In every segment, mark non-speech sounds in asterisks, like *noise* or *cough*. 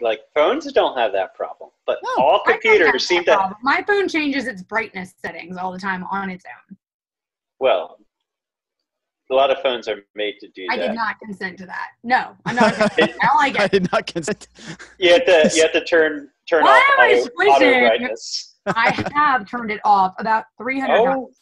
like phones don't have that problem, but No, all I have computers that seem to. problem. My phone changes its brightness settings all the time on its own. Well, a lot of phones are made to do I that. did not consent to that. No, I'm not. *laughs* I don't like I did not consent. You have to you have to turn turn Why off am I auto, auto brightness. I have turned it off about 300 times.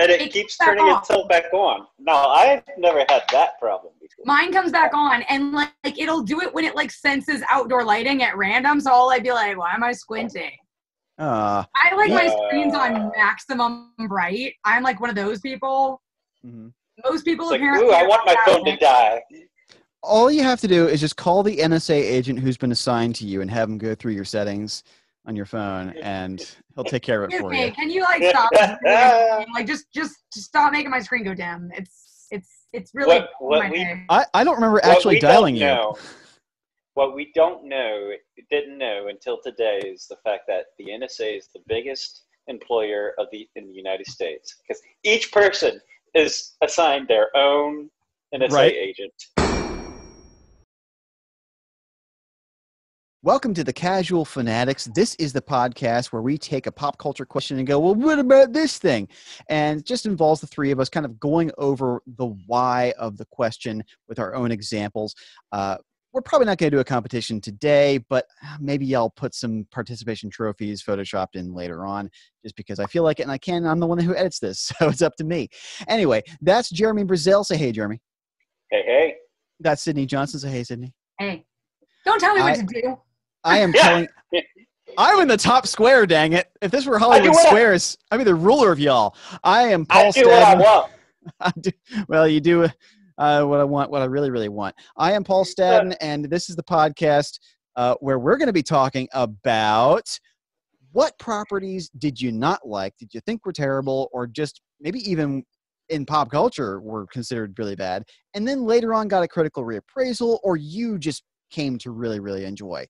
And it, It keeps turning on. itself back on. No, I've never had that problem before. Mine comes back on, and like, like it'll do it when it like senses outdoor lighting at random. So all I'll like be like, "Why am I squinting?" Uh, I like my Uh. screens on maximum bright. I'm like one of those people. Mm-hmm. Most people It's like, apparently. ooh, I want my phone to die. all you have to do is just call the NSA agent who's been assigned to you and have them go through your settings on your phone, *laughs* and he'll take care of it Excuse for me, you. can you like stop? *laughs* like just just just stop making my screen go dim. It's it's it's really What- what my we- day. I, I don't remember actually dialing you. know- What we don't know, didn't know until today, is the fact that the NSA is the biggest employer of the in the United States because each person is assigned their own NSA Right. agent. Welcome to the Casual Fanatics. This is the podcast where we take a pop culture question and go, well, what about this thing? And it just involves the three of us kind of going over the why of the question with our own examples. Uh, we're probably not going to do a competition today, but maybe I'll put some participation trophies photoshopped in later on just because I feel like it and I can. I'm the one who edits this, *laughs* so it's up to me. Anyway, that's Jeremy Brazil. Say hey, Jeremy. Hey, hey. That's Sydney Johnson. Say hey, Sydney. Hey, don't tell me what I- to do. I am Yeah. telling. I'm in the top square, dang it. If this were Hollywood I- Squares, I'd be the ruler of y'all. I am I Paul do what I want. *laughs* I do, well, you do uh, what I want, what I really, really want. I am Paul *laughs* Stadden, and this is the podcast uh, where we're going to be talking about what properties did you not like, did you think were terrible, or just maybe even in pop culture were considered really bad, and then later on got a critical reappraisal, or you just came to really, really enjoy.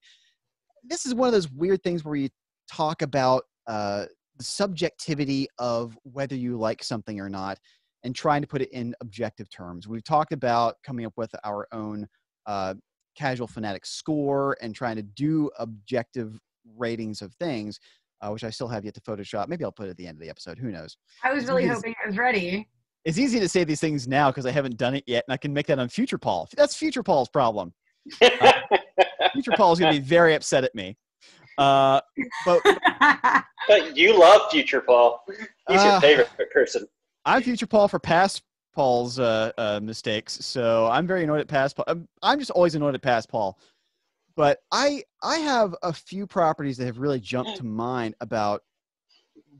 This is one of those weird things where you talk about uh, the subjectivity of whether you like something or not and trying to put it in objective terms. We've talked about coming up with our own uh, casual fanatic score and trying to do objective ratings of things, uh, which I still have yet to Photoshop. Maybe I'll put it at the end of the episode. Who knows? I was really Yes. hoping I was ready. It's easy to say these things now because I haven't done it yet, and I can make that on Future Paul. That's Future Paul's problem. Future *laughs* Paul is going to be very upset at me. Uh, but *laughs* But you love Future Paul. He's Ah. your favorite person. I'm future Paul for past Paul's uh, uh, mistakes, so I'm very annoyed at past Paul. I'm, I'm just always annoyed at past Paul. But I I have a few properties that have really jumped to mind about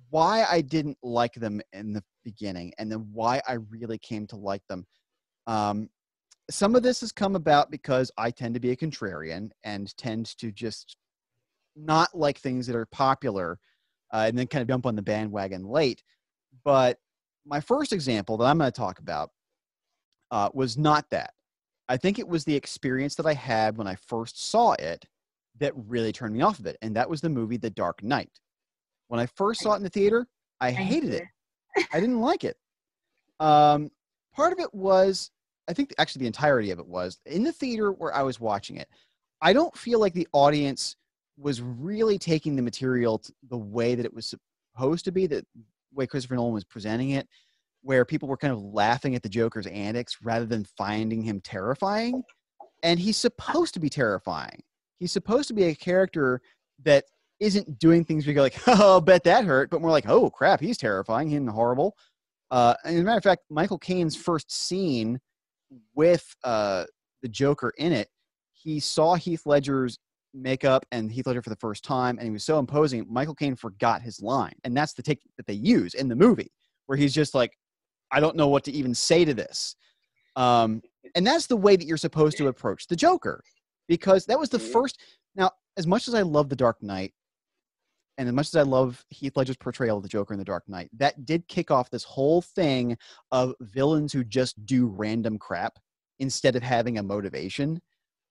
why I didn't like them in the beginning, and then why I really came to like them. Um, some of this has come about because I tend to be a contrarian and tend to just not like things that are popular, uh, and then kind of jump on the bandwagon late. But my first example that I'm going to talk about uh, was not that. I think it was the experience that I had when I first saw it that really turned me off of it, and that was the movie The Dark Knight. When I first saw it in the theater, I hated it. I didn't like it. Um, part of it was, I think actually the entirety of it was in the theater where I was watching it. I don't feel like the audience was really taking the material the way that it was supposed to be, the way Christopher Nolan was presenting it, where people were kind of laughing at the Joker's antics rather than finding him terrifying. And he's supposed to be terrifying. He's supposed to be a character that isn't doing things where you go like, *laughs* oh, bet that hurt, but more like, oh crap, he's terrifying and horrible. Uh, and as a matter of fact, Michael Caine's first scene with uh, the Joker in it, he saw Heath Ledger's makeup and Heath Ledger for the first time, and he was so imposing. Michael Caine forgot his line, and that's the take that they use in the movie, where he's just like, "I don't know what to even say to this," um, and that's the way that you're supposed to approach the Joker, because that was the first. Now, as much as I love The Dark Knight, and as much as I love Heath Ledger's portrayal of the Joker in The Dark Knight, that did kick off this whole thing of villains who just do random crap instead of having a motivation.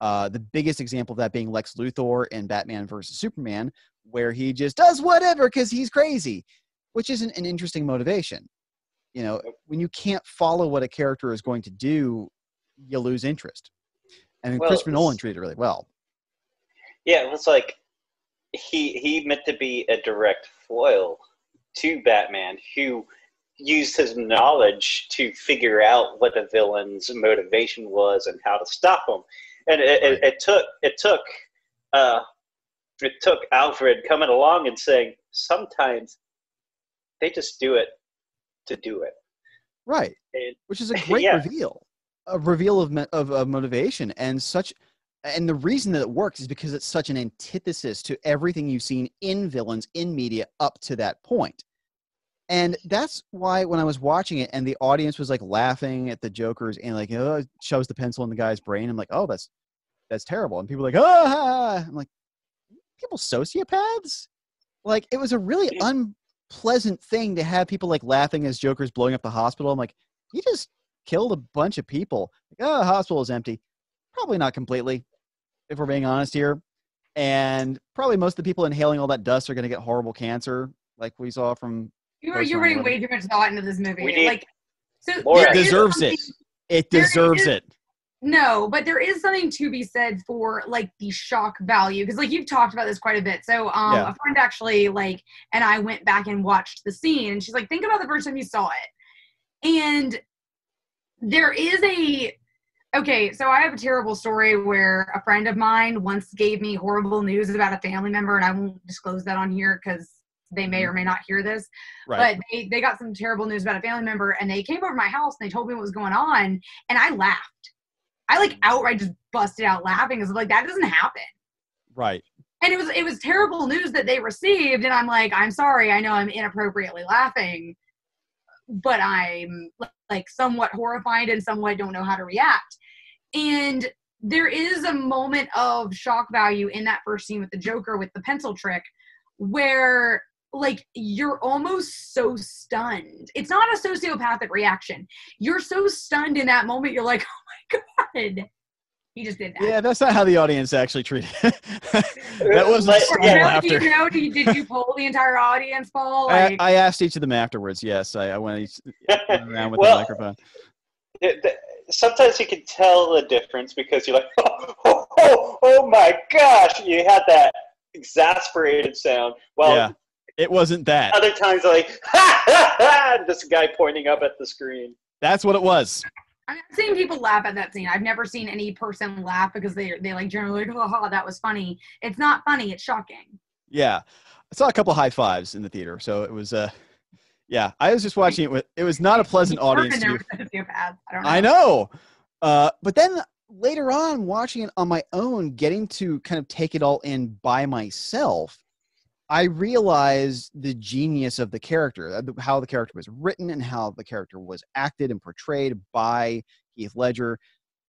Uh, the biggest example of that being Lex Luthor in Batman versus Superman, where he just does whatever because he's crazy, which isn't an interesting motivation. You know, when you can't follow what a character is going to do, you lose interest. And Well, Christopher Nolan treated it really well. Yeah, it was like he he meant to be a direct foil to Batman, who used his knowledge to figure out what the villain's motivation was and how to stop him. And it, it, it took it took uh, it took Alfred coming along and saying sometimes they just do it to do it. Right. And, Which is a *laughs* great Yeah. reveal, a reveal of, of of motivation, and such. And the reason that it works is because it's such an antithesis to everything you've seen in villains in media up to that point. And that's why when I was watching it and the audience was like laughing at the jokers and like oh, it shows the pencil in the guy's brain, I'm like, oh, that's that's terrible. And people are like, ah, I'm like, people sociopaths? Like it was a really unpleasant thing to have people like laughing as jokers blowing up the hospital. I'm like, you just killed a bunch of people. Like, oh, the hospital is empty. Probably not completely, if we're being honest here. And probably most of the people inhaling all that dust are going to get horrible cancer, like we saw from. You are Post you're putting way too much thought into this movie. Need like, so more there It is deserves it. It deserves is- it. No, but there is something to be said for like the shock value because like you've talked about this quite a bit. So um Yeah. a friend actually like and I went back and watched the scene and she's like think about the first time you saw it. And there is a okay, so I have a terrible story where a friend of mine once gave me horrible news about a family member and I won't disclose that on here cuz they may or mm-hmm. may not hear this Right. but they, they got some terrible news about a family member and they came over to my house and they told me what was going on and i laughed i like mm. outright just busted out laughing because like that doesn't happen right. and it was it was terrible news that they received and i'm like i'm sorry i know i'm inappropriately laughing but i'm like somewhat horrified and somewhat don't know how to react. And there is a moment of shock value in that first scene with the joker with the pencil trick where like you're almost so stunned. It's not a sociopathic reaction. You're so stunned in that moment you're like *laughs* oh my god he just did that Yeah, that's not how the audience actually treated it. *laughs* that wasn't Like, strong yeah. Bill, laughter. you know? Did you, did you poll the entire audience, Paul? I, Like, I asked each of them afterwards. Yes, I, I went each, *laughs* went around with Well, the microphone. it- the- sometimes you can tell the difference because you're like, *laughs* oh, oh, oh, oh my gosh, you had that exasperated sound. Well, yeah, it wasn't that. other times like, ha ha ha, this guy pointing up at the screen. That's what it was. I've seen people laugh at that scene. I've never seen any person laugh because they they like generally like, oh, oh, that was funny. It's not funny. It's shocking. Yeah, I saw a couple high fives in the theater, so it was. Uh, yeah, I was just watching it with. It was not a pleasant audience. To, sociopaths. I don't know. I know, uh, but then later on, watching it on my own, getting to kind of take it all in by myself, I realized the genius of the character, uh, how the character was written, and how the character was acted and portrayed by Heath Ledger.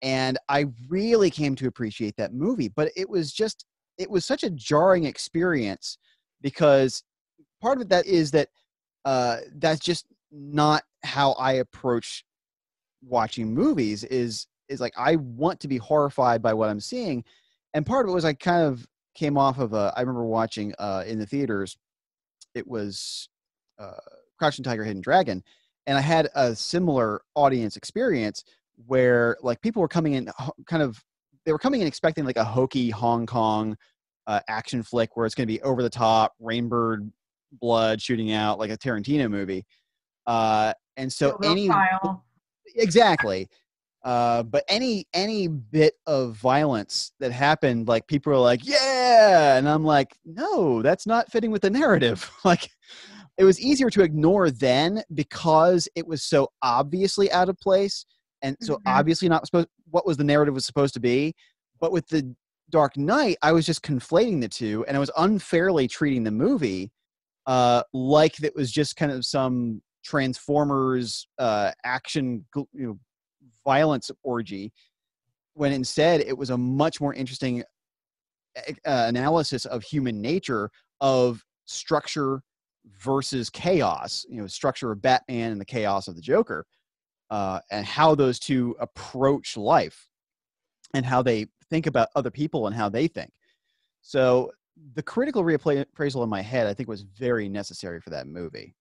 And I really came to appreciate that movie. But it was just, it was such a jarring experience because part of that is that uh, that's just not how I approach watching movies. Is is like I want to be horrified by what I'm seeing, and part of it was I kind of came off of a. I remember watching uh, in the theaters. It was uh, Crouching Tiger, Hidden Dragon, and I had a similar audience experience where like people were coming in kind of they were coming in expecting like a hokey Hong Kong uh, action flick where it's going to be over the top, rainbird blood shooting out like a Tarantino movie. Uh, and so any style. exactly uh but any any bit of violence that happened like people are like yeah! And i'm like no that's not fitting with the narrative. *laughs* Like it was easier to ignore then because it was so obviously out of place and so Mhm. obviously not supposed what was the narrative was supposed to be. But with the dark knight i was just conflating the two and i was unfairly treating the movie uh like that was just kind of some transformers uh action you know violence orgy when instead it was a much more interesting uh, analysis of human nature of structure versus chaos you know structure of batman and the chaos of the joker uh, and how those two approach life and how they think about other people and how they think. So the critical reappraisal in my head i think was very necessary for that movie.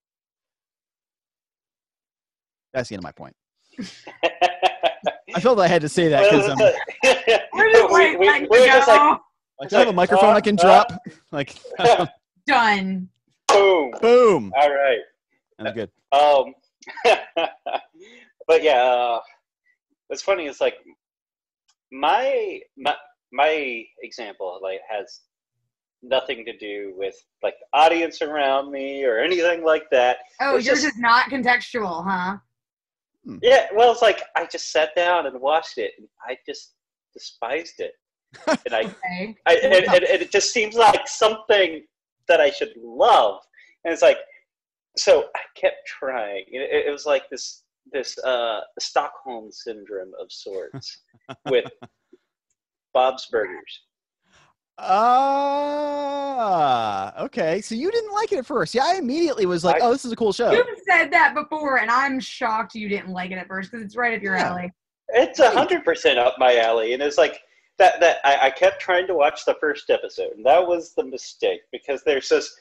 That's the end of my point *laughs* i felt i had to say that because um, *laughs* We're just we, we, letting we you were just like, go. Like, do I have a microphone I can drop? *laughs* Like, *laughs* Done. boom. boom. All right. That's good. Um, but yeah, uh, what's funny is like my my my example like has nothing to do with like the audience around me or anything like that. Oh, It's you're just- just not contextual, huh? Yeah, well, it's like I just sat down and watched it, and I just despised it, and I, *laughs* Okay. I and, and, and it just seems like something that I should love, and it's like, so I kept trying. It, it was like this this uh, Stockholm syndrome of sorts *laughs* with Bob's Burgers. Ah, okay. So you didn't like it at first. Yeah, I immediately was like, I- "Oh, this is a cool show." You've said that before, and I'm shocked you didn't like it at first because it's right up your Yeah. alley. It's a hundred percent up my alley, and it's like that. That I, I kept trying to watch the first episode, and that was the mistake because there's this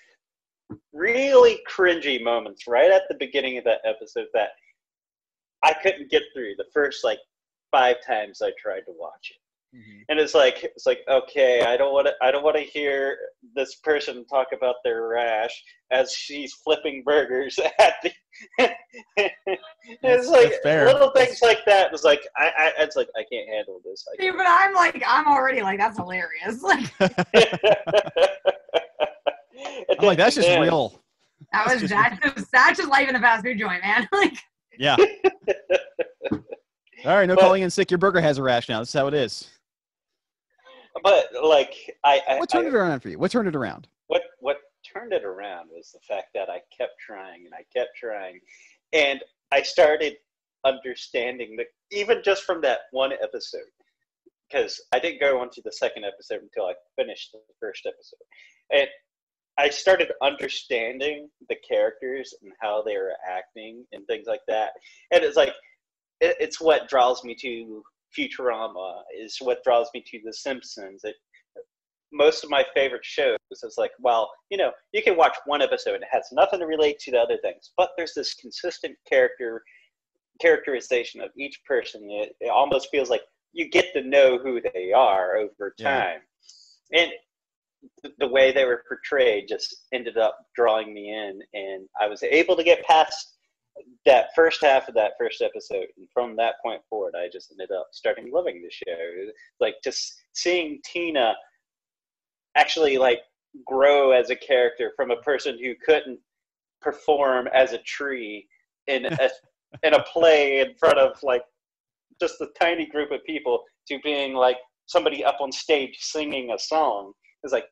really cringy moments right at the beginning of that episode that I couldn't get through the first like five times I tried to watch it. Mhm. And it's like it's like okay, I don't want to I don't want to hear this person talk about their rash as she's flipping burgers *laughs* at the. *laughs* It's like fair. little things like that. It's like I, I it's like I can't handle this. I See, but I'm like, I'm already like, that's hilarious. *laughs* Like I'm like, "That's just Man. real." that was just- that's just that's just life in a fast food joint, man. Like Yeah. All right, no But- calling in sick. Your burger has a rash now. That's how it is. But like I, I What turned I- it around for you? What turned it around? what what turned it around was the fact that I kept trying and I kept trying, and I started understanding that even just from that one episode, because I didn't go on to the second episode until I finished the first episode, and I started understanding the characters and how they were acting and things like that, and it's like it, it's what draws me to Futurama, is what draws me to The Simpsons. It most of my favorite shows is like, well, you know, you can watch one episode and it has nothing to relate to the other things, but there's this consistent character characterization of each person. It, it almost feels like you get to know who they are over Yeah. time, and th- the way they were portrayed just ended up drawing me in, and I was able to get past that first half of that first episode, and from that point forward, I just ended up starting loving the show. Like just seeing Tina actually like grow as a character from a person who couldn't perform as a tree in a *laughs* in a play in front of like just a tiny group of people to being like somebody up on stage singing a song is like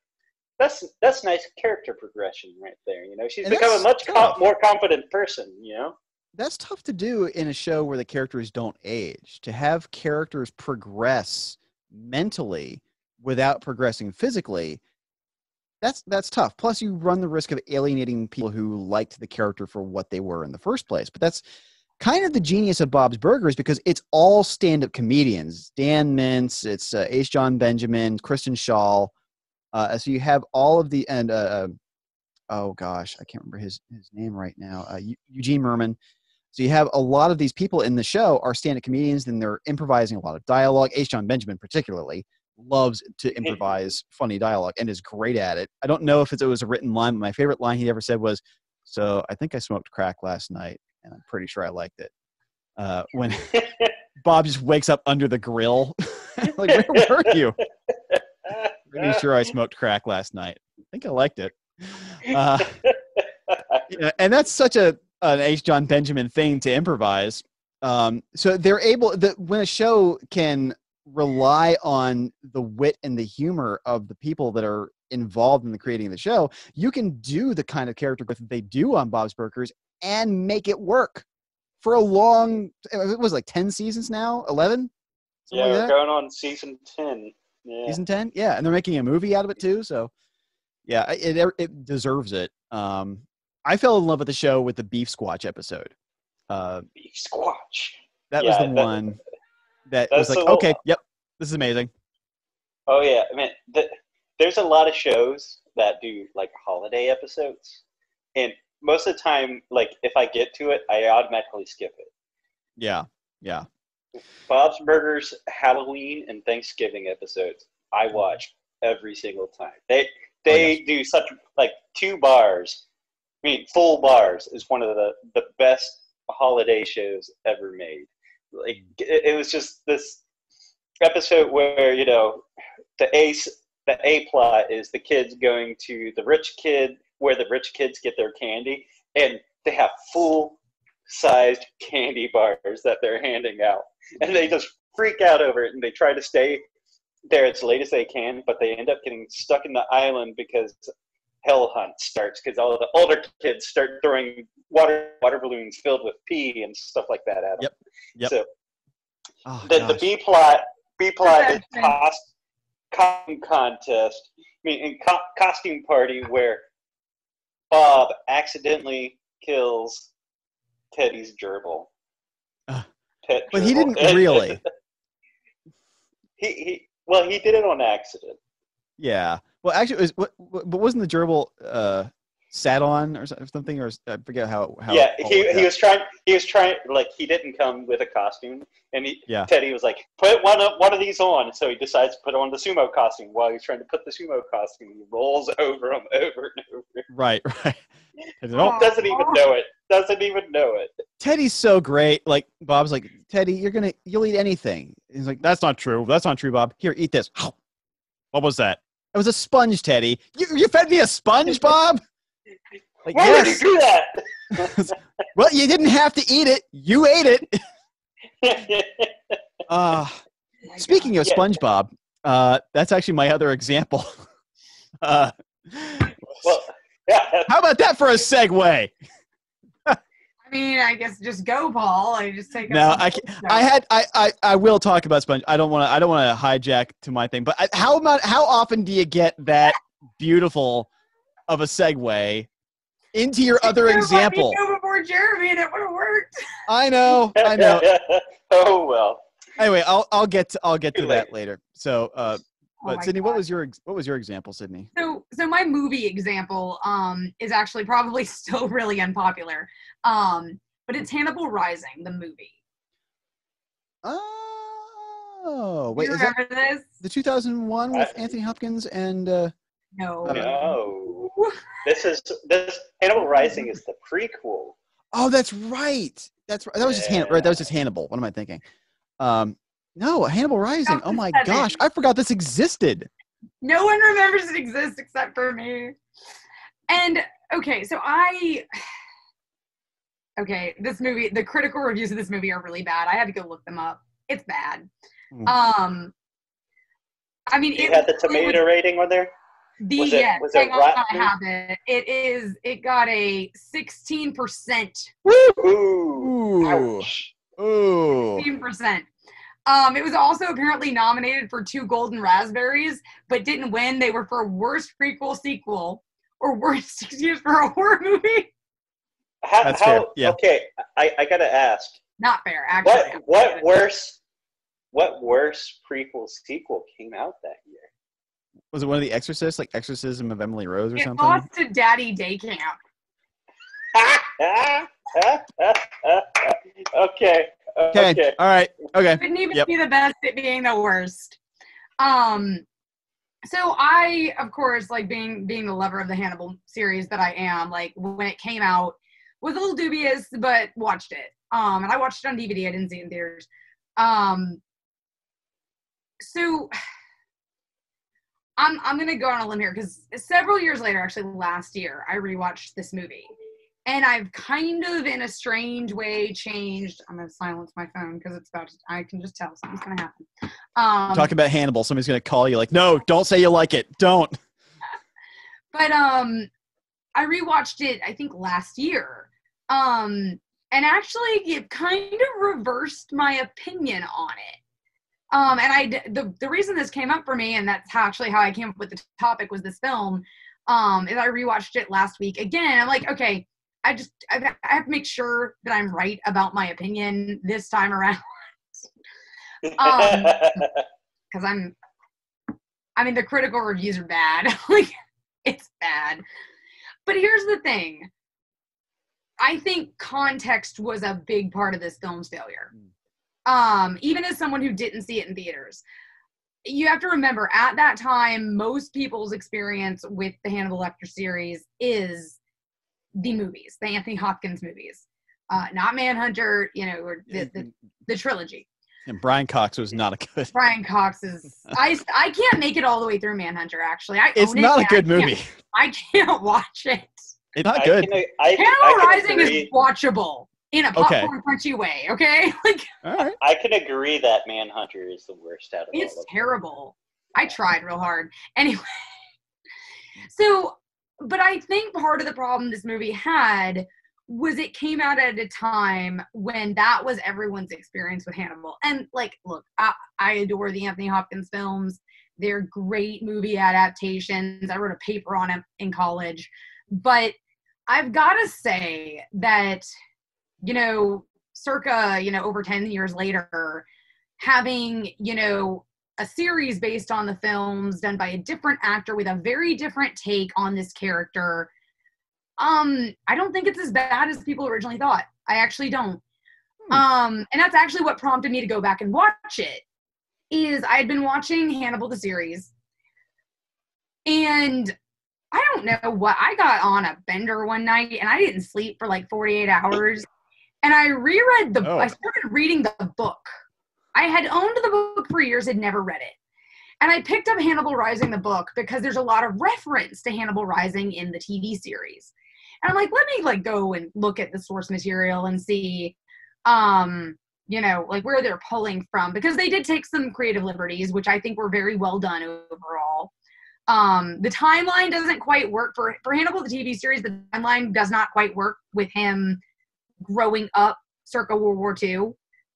that's that's nice character progression right there you know she's And become a much com- more confident person you know That's tough to do in a show where the characters don't age. To have characters progress mentally without progressing physically, that's that's tough. Plus, you run the risk of alienating people who liked the character for what they were in the first place. But that's kind of the genius of Bob's Burgers because it's all stand-up comedians. Dan Mintz, it's uh, H. John Benjamin, Kristen Schaal. Uh, so you have all of the and uh, uh, oh gosh, I can't remember his his name right now. Uh, Eugene Mirman. So you have a lot of these people in the show are stand-up comedians, and they're improvising a lot of dialogue. H. John Benjamin, particularly, loves to improvise funny dialogue and is great at it. I don't know if it was a written line, but my favorite line he ever said was, "So I think I smoked crack last night, and I'm pretty sure I liked it." Uh, when *laughs* Bob just wakes up under the grill, *laughs* like, where were you? *laughs* Pretty sure I smoked crack last night. I think I liked it. Uh, *laughs* yeah, and that's such a an H. John Benjamin thing to improvise. Um, so they're able that when a show can rely on the wit and the humor of the people that are involved in the creating of the show, you can do the kind of character growth that they do on Bob's Burgers and make it work for a long. It was like ten seasons now, eleven. yeah we're going on season 10 yeah. season 10 yeah and they're making a movie out of it too so yeah I- it, it deserves it. Um i fell in love with the show with the beef squatch episode. Uh Beef squatch. that Yeah, was the that- one that was like little- okay yep this is amazing. Oh yeah, I mean, th- there's a lot of shows that do like holiday episodes, and most of the time, like if I get to it, I automatically skip it. yeah yeah Bob's Burgers Halloween and Thanksgiving episodes, I watch every single time. They they oh, do such like two bars. I mean, full bars is one of the the best holiday shows ever made. Like hmm. it, it was just this episode where you know the ace the a plot is the kids going to the rich kid where the rich kids get their candy and they have full sized candy bars that they're handing out *laughs* and they just freak out over it and they try to stay there as late as they can but they end up getting stuck in the island because hell hunt starts because all the older kids start throwing water water balloons filled with pee and stuff like that at them Yep. Yep. so Oh, the, the. B plot B plot is cost, costume contest. I mean, in co- costume party where Bob accidentally kills Teddy's gerbil. Pet but he didn't *laughs* really. he, he well, he did it on accident. Yeah. Well, actually, it was But wasn't the gerbil uh, sat on or something? Or I forget how. how yeah, he, he was trying. He was trying. Like he didn't come with a costume, and he, Yeah. Teddy was like, "Put one of one of these on." So he decides to put on the sumo costume. While he's trying to put the sumo costume, he rolls *laughs* over him over and over. Right. *laughs* Right. And then, Aw. Doesn't even know it. Doesn't even know it. Teddy's so great. Like Bob's like, Teddy, you're gonna you'll eat anything. He's like, that's not true. That's not true, Bob. Here, eat this. What was that? It was a sponge, Teddy. You, you fed me a sponge, *laughs* Bob. Like, Why yes. would you do that? *laughs* Well, you didn't have to eat it. You ate it. *laughs* Uh, speaking of Yeah. SpongeBob, uh, that's actually my other example. *laughs* Uh, well, yeah. how about that for a segue? I mean, I guess just go, Paul. I just take. No, I the can't- joke. I had I, I I will talk about Sponge. I don't want to I don't want to hijack to my thing, but I, how about how often do you get that beautiful of a segue into your other You let me example? Go before Jeremy, and it would have worked. *laughs* I know, I know. *laughs* oh well. Anyway, I'll I'll get to, I'll get Too to late. that later. So, uh, Oh but my Sydney, what was your what was your example, Sydney? So, so my movie example um, is actually probably *laughs* still really unpopular, um, but it's Hannibal Rising, the movie. Oh, wait, you is that remember this? the 2001 with I- Anthony Hopkins and uh, No. No. This is this Hannibal Rising is the prequel. Oh, that's right. That's right. That was just Han- right. That was just Hannibal. What am I thinking? Um, no, Hannibal Rising. Oh my Seven. gosh, I forgot this existed. No one remembers it exists except for me. And okay, so I *sighs* okay, this movie, the critical reviews of this movie are really bad. I had to go look them up. It's bad. Mm. Um, I mean, You it had the really was- tomato rating on there. The Was it- yes, was it hang on, I have it. It is. It got a sixteen percent. Ooh. Ooh, ooh. Sixteen percent. Um, it was also apparently nominated for two Golden Raspberries, but didn't win. They were for worst prequel sequel or worst *laughs* excuse for a horror movie. How, That's how, fair, yeah. Okay, I, I gotta ask. Not fair, actually. What what worse what worse prequel sequel came out that year? Was it one of the Exorcists, like Exorcism of Emily Rose or It something? lost to Daddy Day Camp. *laughs* okay. Okay. Okay. All right. Okay. Couldn't even Yep. be the best at being the worst. Um, so I, of course, like being being the lover of the Hannibal series that I am, like when it came out, was a little dubious, but watched it. Um, and I watched it on DVD. I didn't see it in theaters. Um, so I'm I'm gonna go on a limb here because several years later, actually last year, I rewatched this movie, and I've kind of in a strange way changed. I'm gonna silence my phone because it's about. To, I can just tell something's gonna happen. Um, Talking about Hannibal, somebody's gonna call you like, no, don't say you like it. Don't. *laughs* but um, I rewatched it. I think last year. Um, and actually, it kind of reversed my opinion on it. Um, and I the the reason this came up for me, and that's how actually how I came up with the topic was this film. Um, is I rewatched it last week again. I'm like, okay, I just I, I have to make sure that I'm right about my opinion this time around *laughs* Um, because I'm. I mean, the critical reviews are bad. *laughs* like, it's bad. But here's the thing. I think context was a big part of this film's failure. Um, even as someone who didn't see it in theaters, you have to remember at that time, most people's experience with the Hannibal Lecter series is the movies, the Anthony Hopkins movies, uh, not Manhunter, you know, or the, the, the trilogy. And Brian Cox was not a good. *laughs* Brian Cox is. I I can't make it all the way through Manhunter. Actually, I It's own it, not a and I good movie. I can't watch it. It's not I good. Can, I, Hannibal I can Rising agree, is watchable in a Okay. popcorn crunchy way. Okay, *laughs* like All right. I can agree that Manhunter is the worst out of it's all of them. terrible. I tried real hard. *laughs* Anyway, so, but I think part of the problem this movie had was it came out at a time when that was everyone's experience with Hannibal. And like, look, I, I adore the Anthony Hopkins films. They're great movie adaptations. I wrote a paper on it in college. But I've got to say that, you know, circa, you know, over 10 years later, having, you know, a series based on the films done by a different actor with a very different take on this character um i don't think it's as bad as people originally thought. I actually don't. Hmm. um and that's actually what prompted me to go back and watch it is i had been watching hannibal the series. And i don't know what i got on a bender one night and i didn't sleep for like 48 hours and i reread the Oh. i started reading the book. I had owned the book for years had never read it. And i picked up hannibal rising the book because there's a lot of reference to hannibal rising in the tv series. And i'm like let me like go and look at the source material and see um you know like where they're pulling from because they did take some creative liberties which i think were very well done overall. Um the timeline doesn't quite work for for hannibal the tv series the timeline does not quite work with him growing up circa world war ii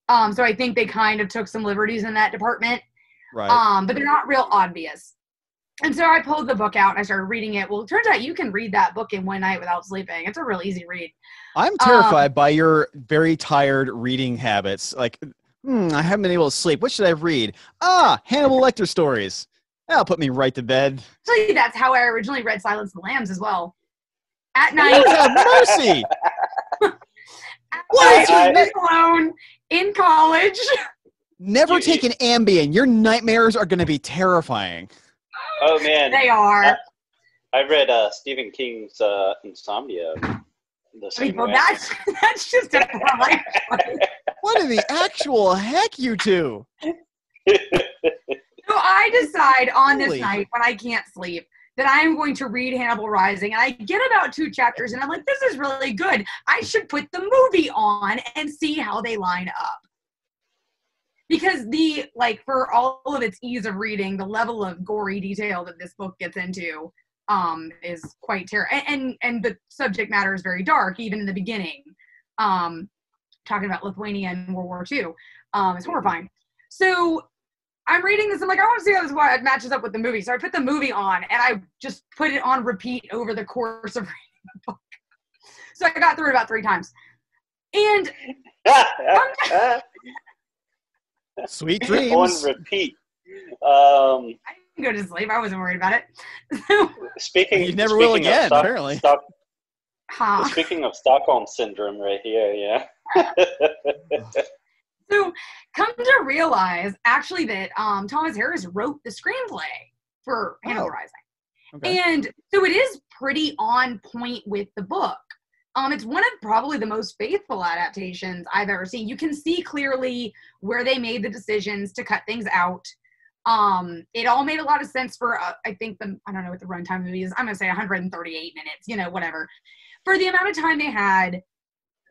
um so i think they kind of took some liberties in that department Right. um but they're not real obvious and so i pulled the book out and i started reading it well it turns out you can read that book in one night without sleeping it's a real easy read I'm terrified by your very tired reading habits. Like, hmm, I haven't been able to sleep. What should I read? Ah, Hannibal Lecter stories. That'll put me right to bed. actually that's how i originally read silence of the lambs as well at Lord night have mercy. *laughs* what is I- alone in college *laughs* Never You- take an Ambien. Your nightmares are going to be terrifying. Oh man, they are I read uh, Stephen King's uh, Insomnia. The I mean, well, way. that's *laughs* that's just a life *laughs* What in the actual heck, you two? So I decide on this night when I can't sleep that I am going to read Hannibal Rising, and I get about two chapters, and I'm like, this is really good. I should put the movie on and see how they line up. Because the like for all of its ease of reading, the level of gory detail that this book gets into um, is quite terrible, and, and and the subject matter is very dark, even in the beginning. Um, talking about Lithuania and World War II, um, it's horrifying. So I'm reading this. I'm like, I want to see how this wa- matches up with the movie. So I put the movie on, and I just put it on repeat over the course of *laughs* reading the book. So I got through it about three times. And *laughs* Sweet dreams on dreams. repeat. Um, I didn't go to sleep. I wasn't worried about it. *laughs* Speaking, You never will speaking of again, Stock- apparently. Stock- huh. speaking of Stockholm syndrome, right here, yeah. So come to realize actually that um, Thomas Harris wrote the screenplay for Hannibal Oh. Rising. Okay. And so it is pretty on point with the book. Um, it's one of probably the most faithful adaptations I've ever seen. You can see clearly where they made the decisions to cut things out. Um, it all made a lot of sense for uh, I think the I don't know what the runtime movie is. I'm gonna say 138 minutes, you know, whatever. For the amount of time they had,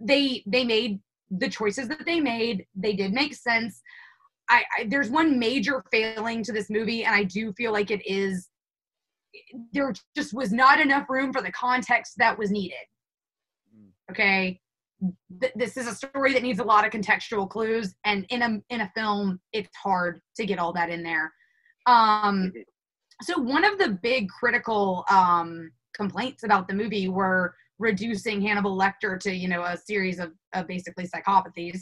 they they made the choices that they made. They did make sense. I, I there's one major failing to this movie, and I do feel like it is there just was not enough room for the context that was needed. Mm. Okay, Th- this is a story that needs a lot of contextual clues, and in a in a film, it's hard to get all that in there. Um, so one of the big critical um, complaints about the movie were reducing Hannibal Lecter to you know a series of, of basically psychopathies.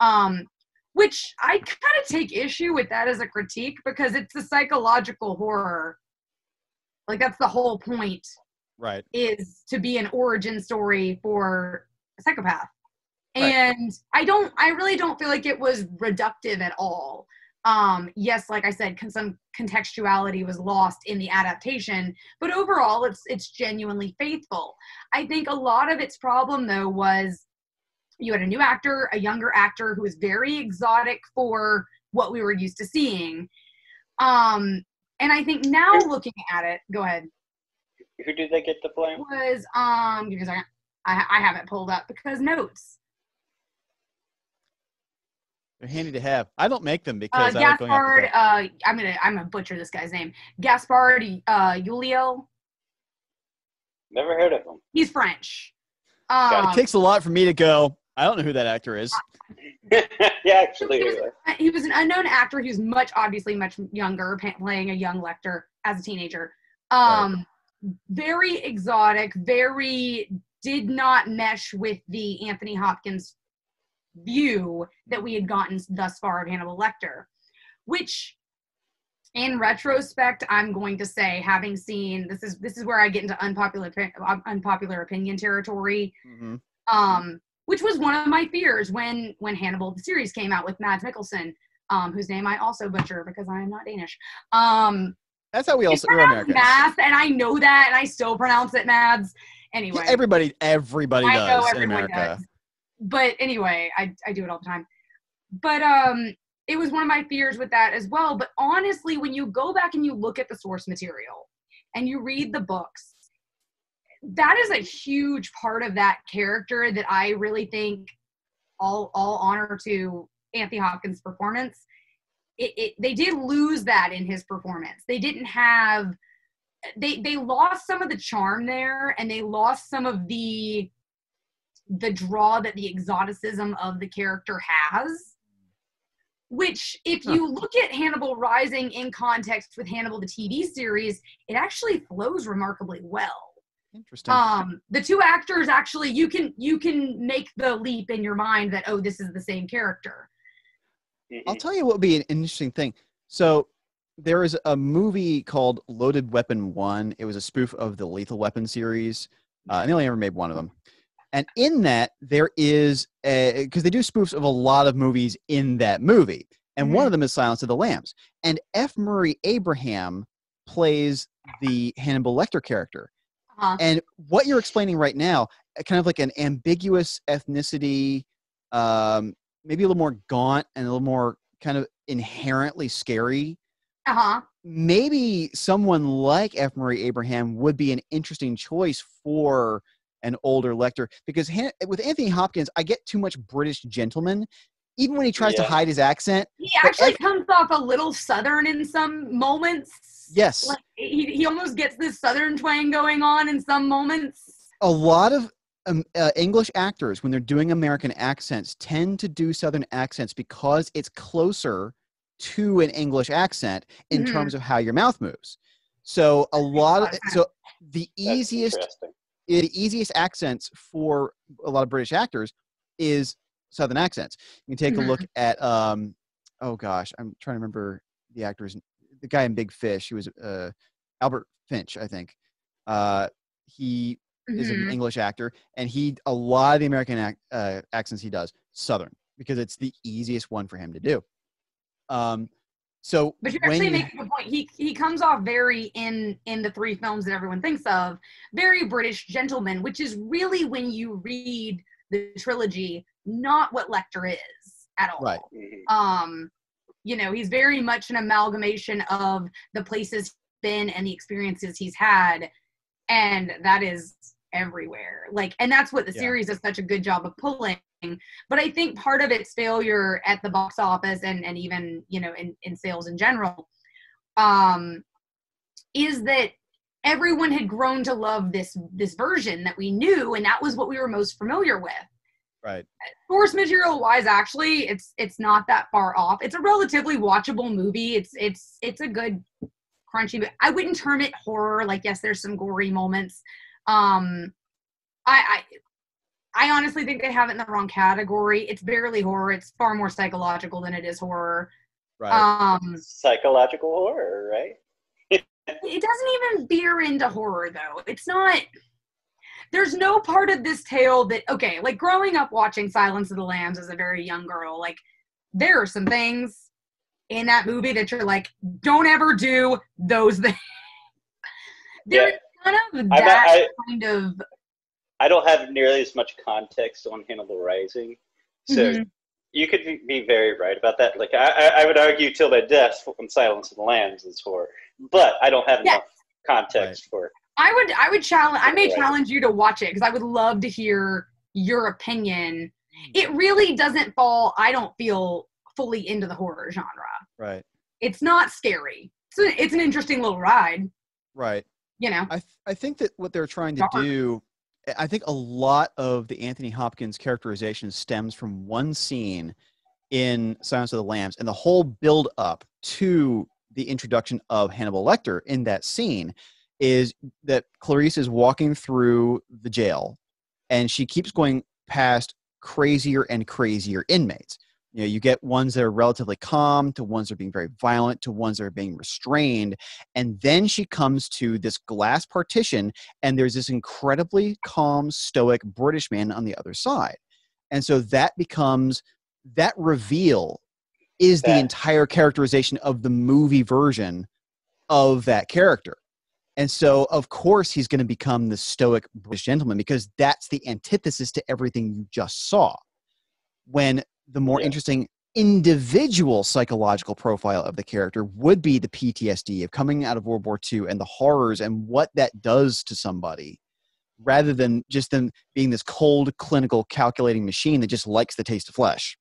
Um, which I kind of take issue with that as a critique because it's a psychological horror. Like that's the whole point Right. is to be an origin story for a psychopath. Right. And I don't I really don't feel like it was reductive at all. Um yes like i said con- some contextuality was lost in the adaptation but overall it's it's genuinely faithful. I think a lot of its problem though was you had a new actor a younger actor who was very exotic for what we were used to seeing. Um and i think now looking at it go ahead. Who did they get to play? was um give me a second. I, I have it pulled up because notes They're handy to have. I don't make them uh, because I like going off the Gaspard, cuff. uh, I'm gonna I'm gonna butcher this guy's name. Gaspard uh, Julio. Never heard of him. He's French. Um, It takes a lot for me to go. I don't know who that actor is. *laughs* yeah, actually. he, was, he was an unknown actor who's much obviously much younger, playing a young Lecter as a teenager. Um, very exotic, very did not mesh with the Anthony Hopkins view that we had gotten thus far of Hannibal Lecter, which in retrospect i'm going to say having seen this is this is where i get into unpopular unpopular opinion territory Mhm. um, which was one of my fears when when Hannibal the series came out with Mads Mikkelsen, um, whose name I also butcher because I am not Danish. Um, That's how we also we're Americans. Mads, and I know that, and I still pronounce it Mads. Anyway, Everybody, everybody I does know in America. does. But anyway, I, I do it all the time. But um, it was one of my fears with that as well. But honestly, when you go back and you look at the source material and you read the books, that is a huge part of that character that I really think all all honor to Anthony Hopkins' performance. It, it they did lose that in his performance. They didn't have they they lost some of the charm there and they lost some of the the draw that the exoticism of the character has which if you look at hannibal rising in context with hannibal the tv series it actually flows remarkably well Interesting. um the two actors actually you can you can make the leap in your mind that oh this is the same character I'll tell you what would be an interesting thing. So there is a movie called Loaded Weapon One. It was a spoof of the Lethal Weapon series, uh, and they only ever made one of them. And in that, there is because they do spoofs of a lot of movies in that movie, and one of them is Silence of the Lambs. And F. Murray Abraham plays the Hannibal Lecter character. uh And what you're explaining right now, kind of like an ambiguous ethnicity, um, maybe a little more gaunt and a little more kind of inherently scary. uh-huh Maybe someone like F. Murray Abraham would be an interesting choice for an older Lecter because Han- with Anthony Hopkins, I get too much British gentleman. Even when he tries to hide his accent, he actually ev- comes off a little southern in some moments yes, like he, he almost gets this southern twang going on in some moments a lot of um, uh, English actors, when they're doing American accents, tend to do Southern accents because it's closer to an English accent in Mhm. terms of how your mouth moves. So a lot of so the That's easiest interesting. The easiest accents for a lot of British actors is Southern accents. You can take a look at um oh gosh, I'm trying to remember the actor's the guy in Big Fish. He was uh Albert Finch, I think. Uh he is an Mhm. English actor, and he a lot of the American ac- uh, accents he does Southern because it's the easiest one for him to do. Um, so But you're actually you- making a point. He he comes off very in in the three films that everyone thinks of, very British gentleman, which is really when you read the trilogy, not what Lecter is at all. Right. Mhm. Um, you know, he's very much an amalgamation of the places he's been and the experiences he's had, and that is everywhere. Like, and that's what the Yeah. series does such a good job of pulling. But I think part of its failure at the box office and and even you know in in sales in general, um, is that everyone had grown to love this this version that we knew, and that was what we were most familiar with. Right, source material wise actually it's it's not that far off. It's a relatively watchable movie. It's it's it's a good crunchy but i wouldn't term it horror like yes there's some gory moments. Um i i i honestly think they have it in the wrong category it's barely horror it's far more psychological than it is horror right. um Psychological horror, right? *laughs* it doesn't even veer into horror though it's not there's no part of this tale that okay like growing up watching silence of the lambs as a very young girl like there are some things in that movie that you're like, don't ever do those things. *laughs* There's kind of I- that I- kind of I don't have nearly as much context on Hannibal Rising, so Mhm. you could be- be very right about that. Like I, I I would argue till their death when Silence of the Lambs is horror, but I don't have Yes. enough context for. I would I would challenge I may Right. challenge you to watch it because I would love to hear your opinion. It really doesn't fall, I don't feel fully into the horror genre. Right. It's not scary. So it's an interesting little ride, Right. you know. I th- I think that what they're trying to Dark. do, I think a lot of the Anthony Hopkins characterization stems from one scene in Silence of the Lambs, and the whole build up to the introduction of Hannibal Lecter in that scene is that Clarice is walking through the jail, and she keeps going past crazier and crazier inmates. You know, you get ones that are relatively calm to ones that are being very violent to ones that are being restrained. And then she comes to this glass partition, and there's this incredibly calm, stoic British man on the other side. And so that becomes that reveal is the entire characterization of the movie version of that character. And so, of course, he's going to become the stoic British gentleman because that's the antithesis to everything you just saw. When the more Yeah. interesting individual psychological profile of the character would be the PTSD of coming out of World War II and the horrors and what that does to somebody, rather than just them being this cold, clinical, calculating machine that just likes the taste of flesh.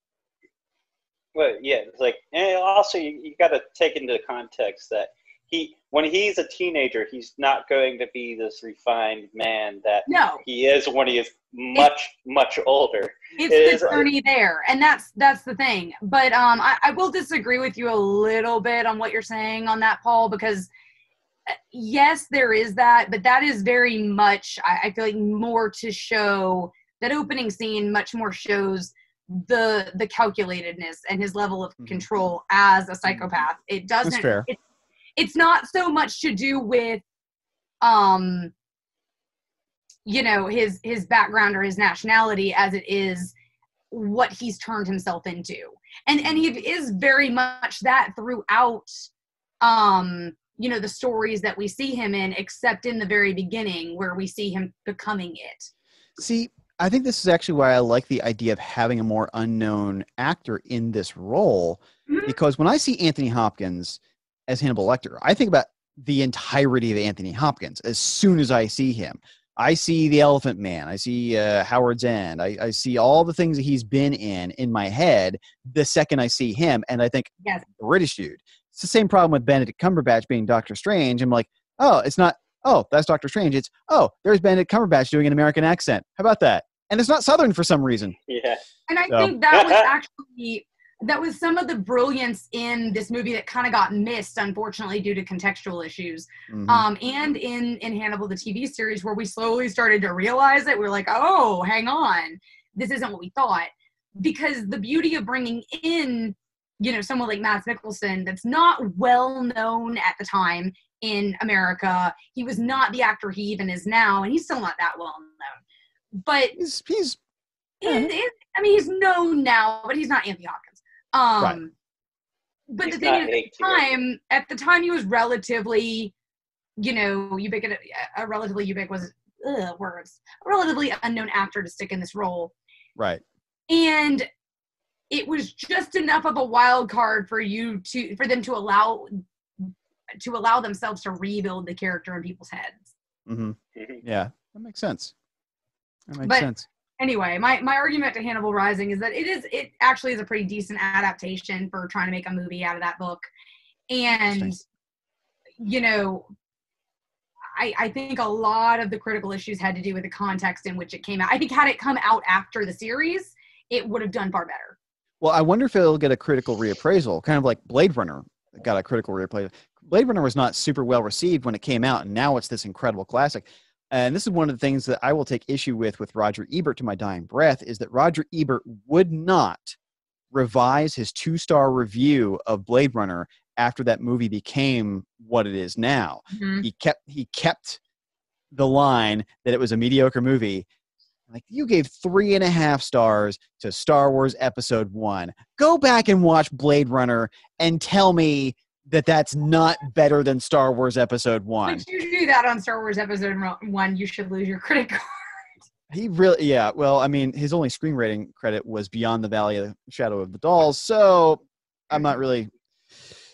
Well, yeah, it's like and also you, you got to take into context that he when he's a teenager, he's not going to be this refined man that No, he is when he is much much older. it's It the is, uh, journey there and that's that's the thing but um I, I will disagree with you a little bit on what you're saying on that paul because uh, yes there is that but that is very much I, I feel like more to show that opening scene much more shows the the calculatedness and his level of Mhm. control as a psychopath it doesn't fair. It, it's not so much to do with um you know his his background or his nationality as it is what he's turned himself into and and he is very much that throughout um you know the stories that we see him in except in the very beginning where we see him becoming it See, I think this is actually why I like the idea of having a more unknown actor in this role, Mhm. because when I see Anthony Hopkins as Hannibal Lecter, I think about the entirety of Anthony Hopkins as soon as I see him. I see the Elephant Man. I see uh, Howard's End. I, I see all the things that he's been in in my head the second I see him, and I think Yes. British dude. It's the same problem with Benedict Cumberbatch being Doctor Strange. I'm like, oh, it's not. Oh, that's Doctor Strange. It's oh, there's Benedict Cumberbatch doing an American accent. How about that? And it's not Southern for some reason. Yeah, And I So- think that was *laughs* actually that was some of the brilliance in this movie that kind of got missed, unfortunately, due to contextual issues. Mhm. Um, and in in Hannibal the TV series, where we slowly started to realize it, we are like, oh, hang on, this isn't what we thought. Because the beauty of bringing in, you know, someone like Mads Mikkelsen, that's not well known at the time in America. He was not the actor he even is now, and he's still not that well known. But he's he's in, in, I mean, he's known now, but he's not Anthony Hopkins. Um, Right. But He's the thing is, at the time, at the time, he was relatively, you know, ubiquitous, a relatively ubiquitous ugh, words, a relatively unknown actor to stick in this role, right. and it was just enough of a wild card for you to for them to allow to allow themselves to rebuild the character in people's heads. Mm-hmm. Yeah, that makes sense. That makes But- sense. Anyway, my, my argument to Hannibal Rising is that it is it actually is a pretty decent adaptation for trying to make a movie out of that book. And you know, I I think a lot of the critical issues had to do with the context in which it came out. I think had it come out after the series, it would have done far better. Well, I wonder if it'll get a critical reappraisal, kind of like Blade Runner got a critical reappraisal. Blade Runner was not super well received when it came out, and now it's this incredible classic. And this is one of the things that I will take issue with with Roger Ebert to my dying breath is that Roger Ebert would not revise his two-star review of Blade Runner after that movie became what it is now. Mm-hmm. He kept he kept the line that it was a mediocre movie Like you gave three and a half stars to Star Wars Episode One. Go back and watch Blade Runner and tell me that that's not better than Star Wars Episode One. If you do that on Star Wars Episode One, you should lose your credit card. *laughs* He really, yeah. Well, I mean, his only screen rating credit was Beyond the Valley of the Shadow of the Dolls, so I'm not really.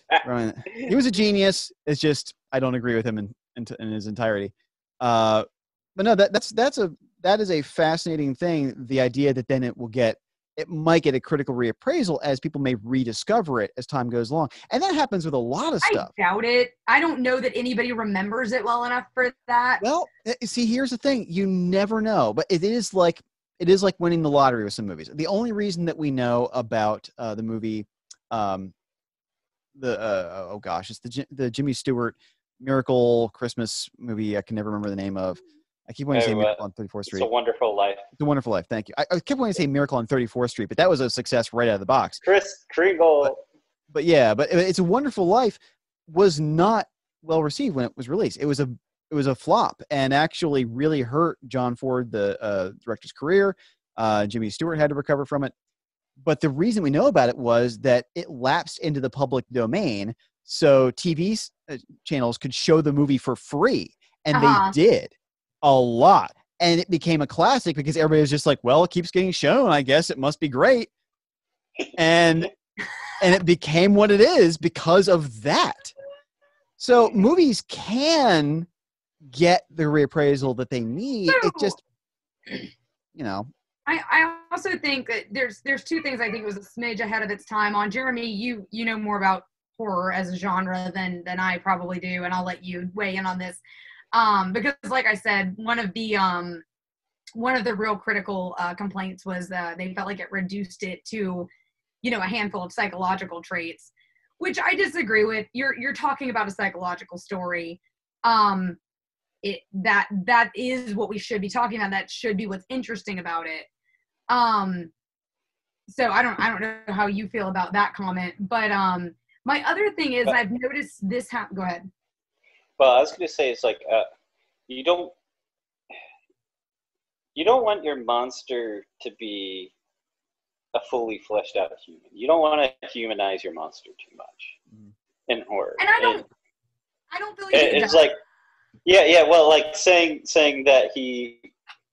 Ah. He was a genius. It's just I don't agree with him in in, in his entirety. Uh, but no, that that's that's a that is a fascinating thing. The idea that then it will get it might get a critical reappraisal as people may rediscover it as time goes along. And that happens with a lot of stuff. I doubt it. I don't know that anybody remembers it well enough for that. Well, eh, see, here's the thing. You never know, but it is like it is like winning the lottery with some movies. The only reason that we know about uh, the movie, um, the uh, oh gosh, it's the the Jimmy Stewart Miracle Christmas movie. I can never remember the name of. I keep wanting to say uh, Miracle on 34th Street. It's a Wonderful Life. It's a Wonderful Life. Thank you. I, I kept wanting to say Miracle on 34th Street, but that was a success right out of the box. Kris Kringle. But yeah, but It's a Wonderful Life was not well received when it was released. It was a it was a flop and actually really hurt John Ford, the uh, director's career. Uh, Jimmy Stewart had to recover from it. But the reason we know about it was that it lapsed into the public domain, so TV uh, channels could show the movie for free, and Uh-huh. they did a lot. And it became a classic because everybody was just like, "Well, it keeps getting shown. I guess it must be great." And and it became what it is because of that. So movies can get the reappraisal that they need. It just, you know, I, I also think that there's there's two things I think it was a smidge ahead of its time. On Jeremy, you you know more about horror as a genre than than I probably do, and I'll let you weigh in on this. Um, because like I said, one of the um one of the real critical uh, complaints was uh, they felt like it reduced it to you know a handful of psychological traits, which I disagree with. You're you're talking about a psychological story. Um, it that that is what we should be talking about. That should be what's interesting about it. Um, so I don't I don't know how you feel about that comment, but um, my other thing is But- I've noticed this happen. Go ahead. Well, I was going to say it's like uh, you don't you don't want your monster to be a fully fleshed out human. You don't want to humanize your monster too much Mhm. in horror. And I don't It- I don't feel like it- it's like yeah, yeah. Well, like saying saying that he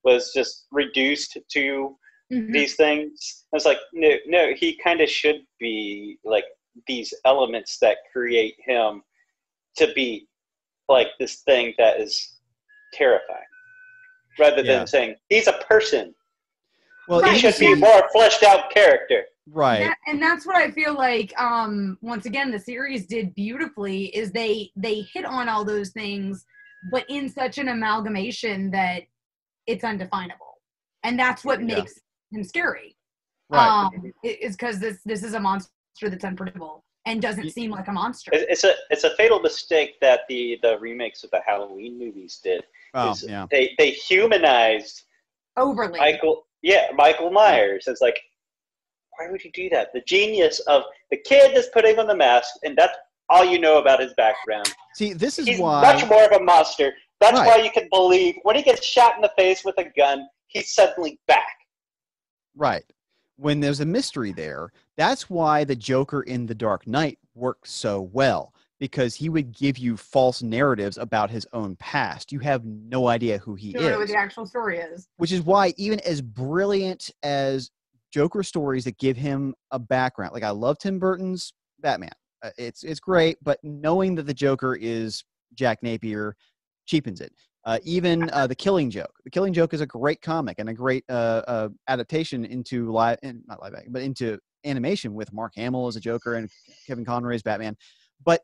was just reduced to Mhm. these things. It's like no, no. He kind of should be like these elements that create him to be like this thing that is terrifying, rather Yeah. than saying he's a person. well, Right. He should be a more fleshed out character. right. That- and that's what I feel like. Um, once again, the series did beautifully. Is they they hit on all those things, but in such an amalgamation that it's undefinable, and that's what Yeah. makes him scary. Right. Um, i- is because this this is a monster that's unpredictable and doesn't seem like a monster. It's a it's a fatal mistake that the the remakes of the Halloween movies did. oh, yeah. They they humanized Overly. Michael, yeah, Michael Myers. It's like, why would you do that? The genius of the kid is putting on the mask, and that's all you know about his background. See, this is He's why. much more of a monster. That's Right. why you can believe when he gets shot in the face with a gun, he's suddenly back. Right. When there's a mystery there, that's why the Joker in The Dark Knight worked so well because he would give you false narratives about his own past. You have no idea who he you don't know what is, the actual story is. which is why even as brilliant as Joker stories that give him a background, like I love Tim Burton's Batman. Uh, It's it's great, but knowing that the Joker is Jack Napier cheapens it. Uh, even uh, the Killing Joke. The Killing Joke is a great comic and a great uh, uh, adaptation into live, not live action, but into animation with Mark Hamill as a Joker and Kevin Conroy as Batman. But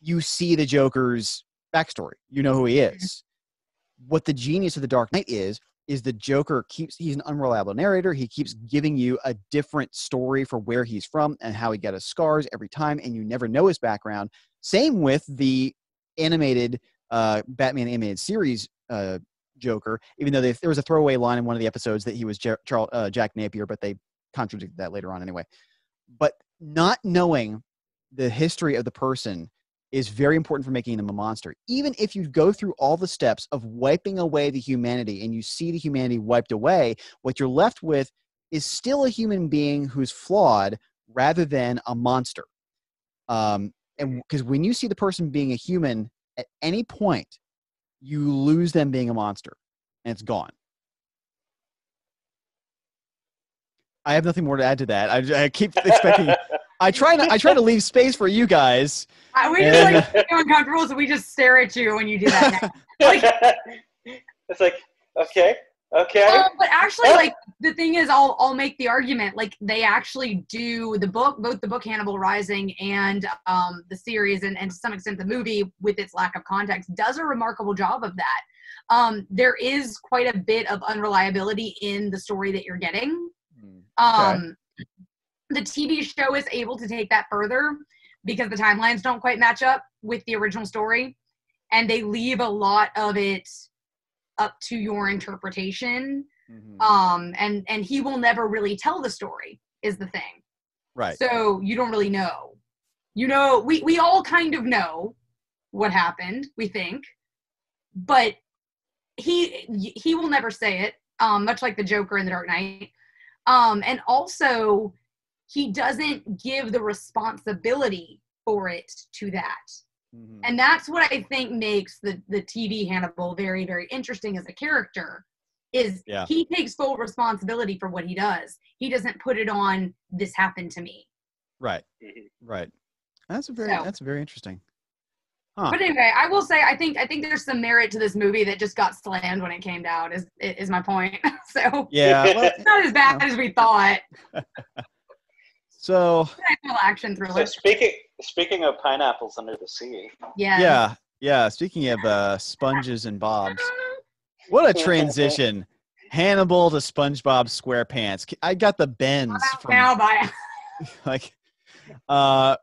you see the Joker's backstory. You know who he is. What the genius of the Dark Knight is is the Joker keeps he's an unreliable narrator. He keeps giving you a different story for where he's from and how he got his scars every time, and you never know his background. Same with the animated uh, Batman animated series uh, Joker, even though they, there was a throwaway line in one of the episodes that he was Charles, uh, Jack Napier, but they contradicted that later on anyway. But not knowing the history of the person is very important for making them a monster. Even if you go through all the steps of wiping away the humanity and you see the humanity wiped away, what you're left with is still a human being who's flawed rather than a monster. Um, and because when you see the person being a human at any point, you lose them being a monster and it's gone. I have nothing more to add to that. I, I keep expecting. I try to. I try to leave space for you guys. I, we just like feel uncomfortable, so we just stare at you when you do that. *laughs* like, it's like okay, okay. Uh, but actually, like the thing is, I'll I'll make the argument. Like they actually do the book, both the book Hannibal Rising and um, the series, and, and to some extent the movie, with its lack of context, does a remarkable job of that. Um, there is quite a bit of unreliability in the story that you're getting um, okay. The TV show is able to take that further because the timelines don't quite match up with the original story, and they leave a lot of it up to your interpretation. Mm-hmm. Um, and and he will never really tell the story is the thing. Right. So you don't really know. You know, we we all kind of know what happened. We think, but he he will never say it. Um, much like the Joker in The Dark Knight. Um, and also, he doesn't give the responsibility for it to that. Mm-hmm. And that's what I think makes the, the TV Hannibal very, very interesting as a character is yeah. he takes full responsibility for what he does. He doesn't put it on this happened to me. Right. Mm-hmm. Right. That's very so, that's very interesting. Huh. But anyway, I will say I think I think there's some merit to this movie that just got slammed when it came out. Is is my point? *laughs* so yeah, well, it's not as bad as we thought. *laughs* so action thriller. So speaking speaking of pineapples under the sea. Yeah. Yeah, yeah. Speaking of uh, sponges and bobs, what a transition! Hannibal to SpongeBob SquarePants. I got the bends from now, bye. *laughs* like, uh,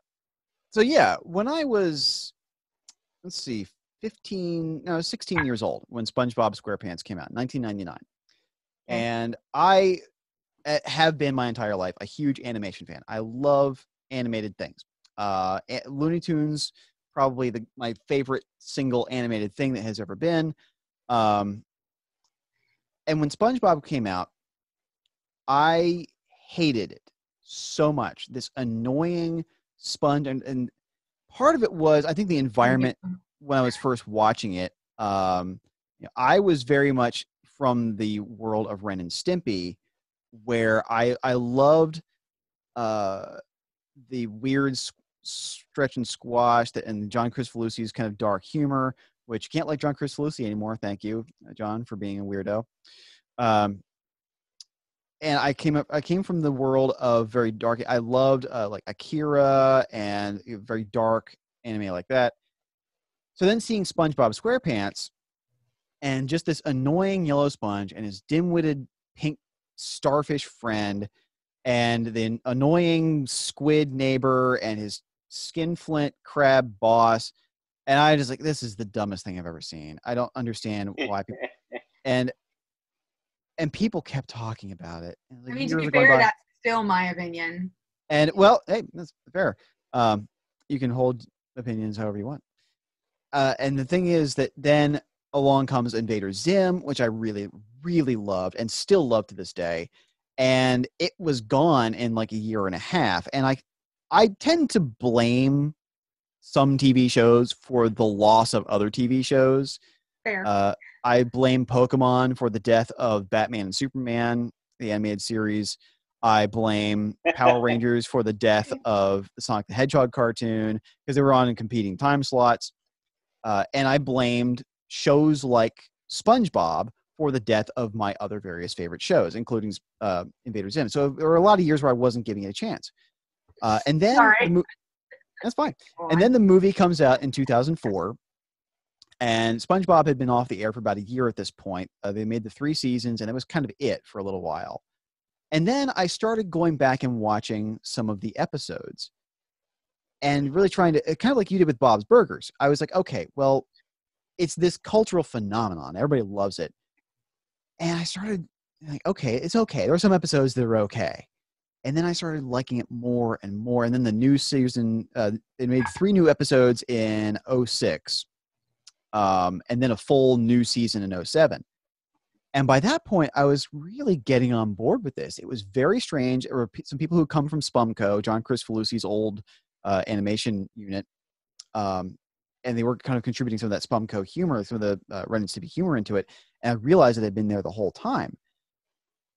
so yeah, when I was let's see, 15, no, 16 years old when SpongeBob SquarePants came out, 1999. And I eh, have been my entire life a huge animation fan. I love animated things. Uh, Looney Tunes, probably the, my favorite single animated thing that has ever been. Um, and when SpongeBob came out, I hated it so much. This annoying sponge, and, and part of it was I think the environment when I was first watching it. Um, you know, I was very much from the world of Ren and Stimpy, where I I loved uh, the weird stretch and squash that and John Chris Kricfalusi's kind of dark humor, which can't like John Chris Kricfalusi anymore. Thank you, John, for being a weirdo. Um, and I came up. I came from the world of very dark. I loved uh, like Akira and very dark anime like that. So then seeing SpongeBob SquarePants and just this annoying yellow sponge and his dim-witted pink starfish friend and the annoying squid neighbor and his skinflint crab boss and I just like this is the dumbest thing I've ever seen. I don't understand why people *laughs* and and people kept talking about it. Like, I mean, to be fair, that's still my opinion. And well, hey, that's fair. Um, you can hold opinions however you want. Uh, and the thing is that then along comes Invader Zim, which I really, really loved and still love to this day. And it was gone in like a year and a half. And I, I tend to blame some TV shows for the loss of other TV shows. Fair. Uh, I blame Pokemon for the death of Batman and Superman, the animated series. I blame Power *laughs* Rangers for the death of the Sonic the Hedgehog cartoon because they were on competing time slots. Uh, and I blamed shows like SpongeBob for the death of my other various favorite shows, including uh, Invader Zim. So there were a lot of years where I wasn't giving it a chance. Uh, and then the mo- that's fine. And then the movie comes out in 2004, and SpongeBob had been off the air for about a year at this point. Uh, they made the three seasons, and it was kind of it for a little while. And then I started going back and watching some of the episodes and really trying to, uh, kind of like you did with Bob's Burgers. I was like, okay, well, it's this cultural phenomenon. Everybody loves it. And I started like, okay, it's okay. There are some episodes that are okay. and then I started liking it more and more. And then the new season, uh, they made three new episodes in 06, um, and then a full new season in 07. And by that point, I was really getting on board with this. It was very strange. Were some people who come from Spumco, John Kricfalusi's old uh, animation unit, um, and they were kind of contributing some of that Spumco humor, some of the uh, Ren and Stimpy humor into it. And I realized that they'd been there the whole time.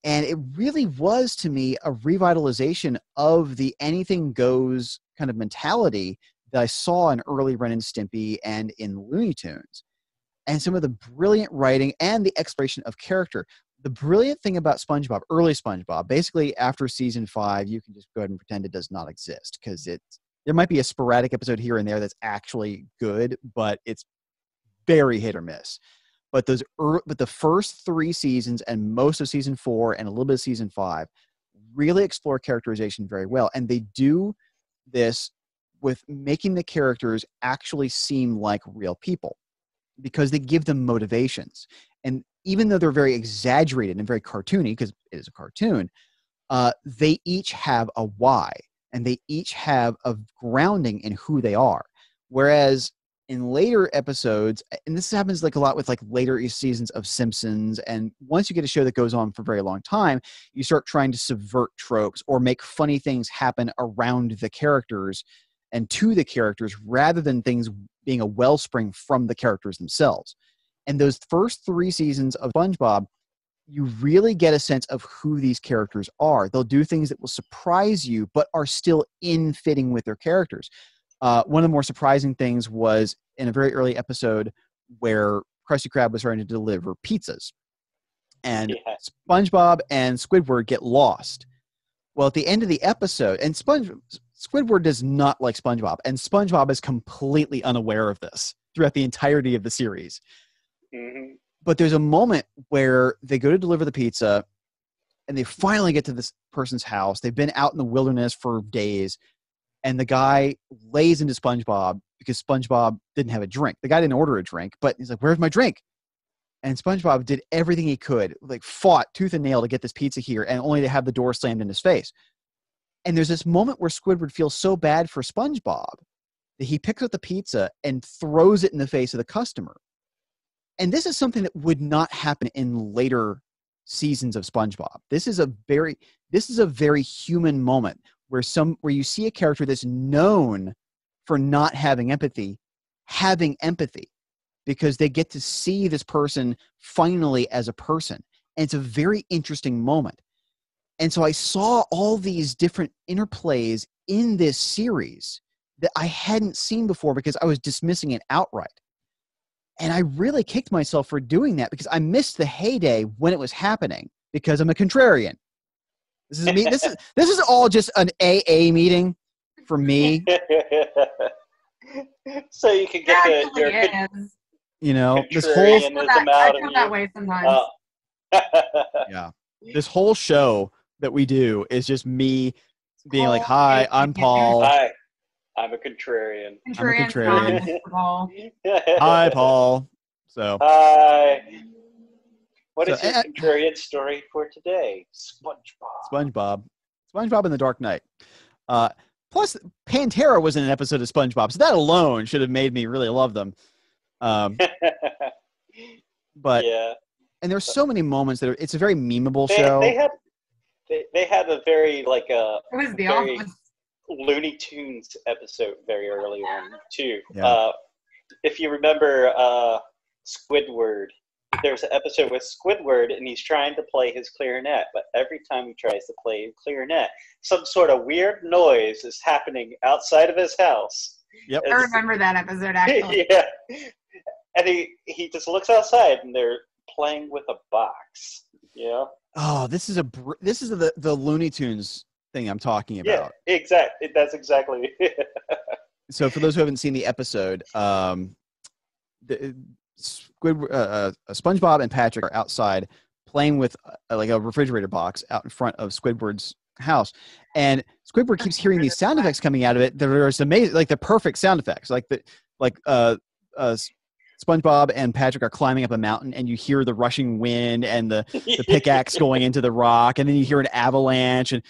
And it really was to me a revitalization of the anything goes kind of mentality that I saw in early Ren and Stimpy and in Looney Tunes. And some of the brilliant writing and the exploration of character. The brilliant thing about SpongeBob, early SpongeBob, basically after season five, you can just go ahead and pretend it does not exist because it's there might be a sporadic episode here and there that's actually good, but it's very hit or miss. But those, but the first three seasons and most of season four and a little bit of season five really explore characterization very well, and they do this with making the characters actually seem like real people because they give them motivations. And even though they're very exaggerated and very cartoony, because it is a cartoon, uh, they each have a why and they each have a grounding in who they are. Whereas in later episodes, and this happens like a lot with like later seasons of Simpsons, and once you get a show that goes on for a very long time, you start trying to subvert tropes or make funny things happen around the characters and to the characters rather than things being a wellspring from the characters themselves. And those first three seasons of SpongeBob you really get a sense of who these characters are. They'll do things that will surprise you, but are still in fitting with their characters. Uh, one of the more surprising things was in a very early episode where Krusty Krab was trying to deliver pizzas, and yeah. SpongeBob and Squidward get lost. Well, at the end of the episode, and Sponge Squidward does not like SpongeBob, and SpongeBob is completely unaware of this throughout the entirety of the series. Mm-hmm but there's a moment where they go to deliver the pizza and they finally get to this person's house. They've been out in the wilderness for days, and the guy lays into SpongeBob because SpongeBob didn't have a drink. The guy didn't order a drink, but he's like, "Where's my drink?" And SpongeBob did everything he could, like fought tooth and nail to get this pizza here, and only to have the door slammed in his face. And there's this moment where Squidward feels so bad for SpongeBob that he picks up the pizza and throws it in the face of the customer and this is something that would not happen in later seasons of SpongeBob. This is a very this is a very human moment where some where you see a character that's known for not having empathy having empathy because they get to see this person finally as a person. And it's a very interesting moment. And so I saw all these different interplays in this series that I hadn't seen before because I was dismissing it outright. And I really kicked myself for doing that because I missed the heyday when it was happening because I'm a contrarian. This is me. this is *laughs* this is all just an AA meeting for me. *laughs* so you can get the your, is. you know this whole I feel that, I feel that way sometimes. Uh, *laughs* yeah, this whole show that we do is just me being like, "Hi, I'm Paul." Hi, I'm a contrarian. contrarian I'm a contrarian. *laughs* Hi, *laughs* Paul. So. Hi. What so, is your uh, contrarian story for today? SpongeBob. SpongeBob. SpongeBob in the Dark Knight. Uh, plus, Pantera was in an episode of SpongeBob, so that alone should have made me really love them. Um, *laughs* but yeah, and there's so many moments that are, it's a very memeable they, show. They had they, they had a very like a. It was the very, office. Looney Tunes episode very early on too. Yeah. Uh, if you remember uh, Squidward, there's an episode with Squidward and he's trying to play his clarinet, but every time he tries to play his clarinet, some sort of weird noise is happening outside of his house. Yep. I remember that episode actually. *laughs* yeah. And he, he just looks outside and they're playing with a box. Yeah. Oh, this is a this is the the Looney Tunes thing I'm talking about. Yeah, exactly. That's exactly. *laughs* so for those who haven't seen the episode, um, the, Squid, uh, uh, SpongeBob and Patrick are outside playing with uh, like a refrigerator box out in front of Squidward's house, and Squidward keeps hearing these sound effects coming out of it. That are amazing, like the perfect sound effects, like the like uh, uh, SpongeBob and Patrick are climbing up a mountain, and you hear the rushing wind and the, the pickaxe *laughs* going into the rock, and then you hear an avalanche, and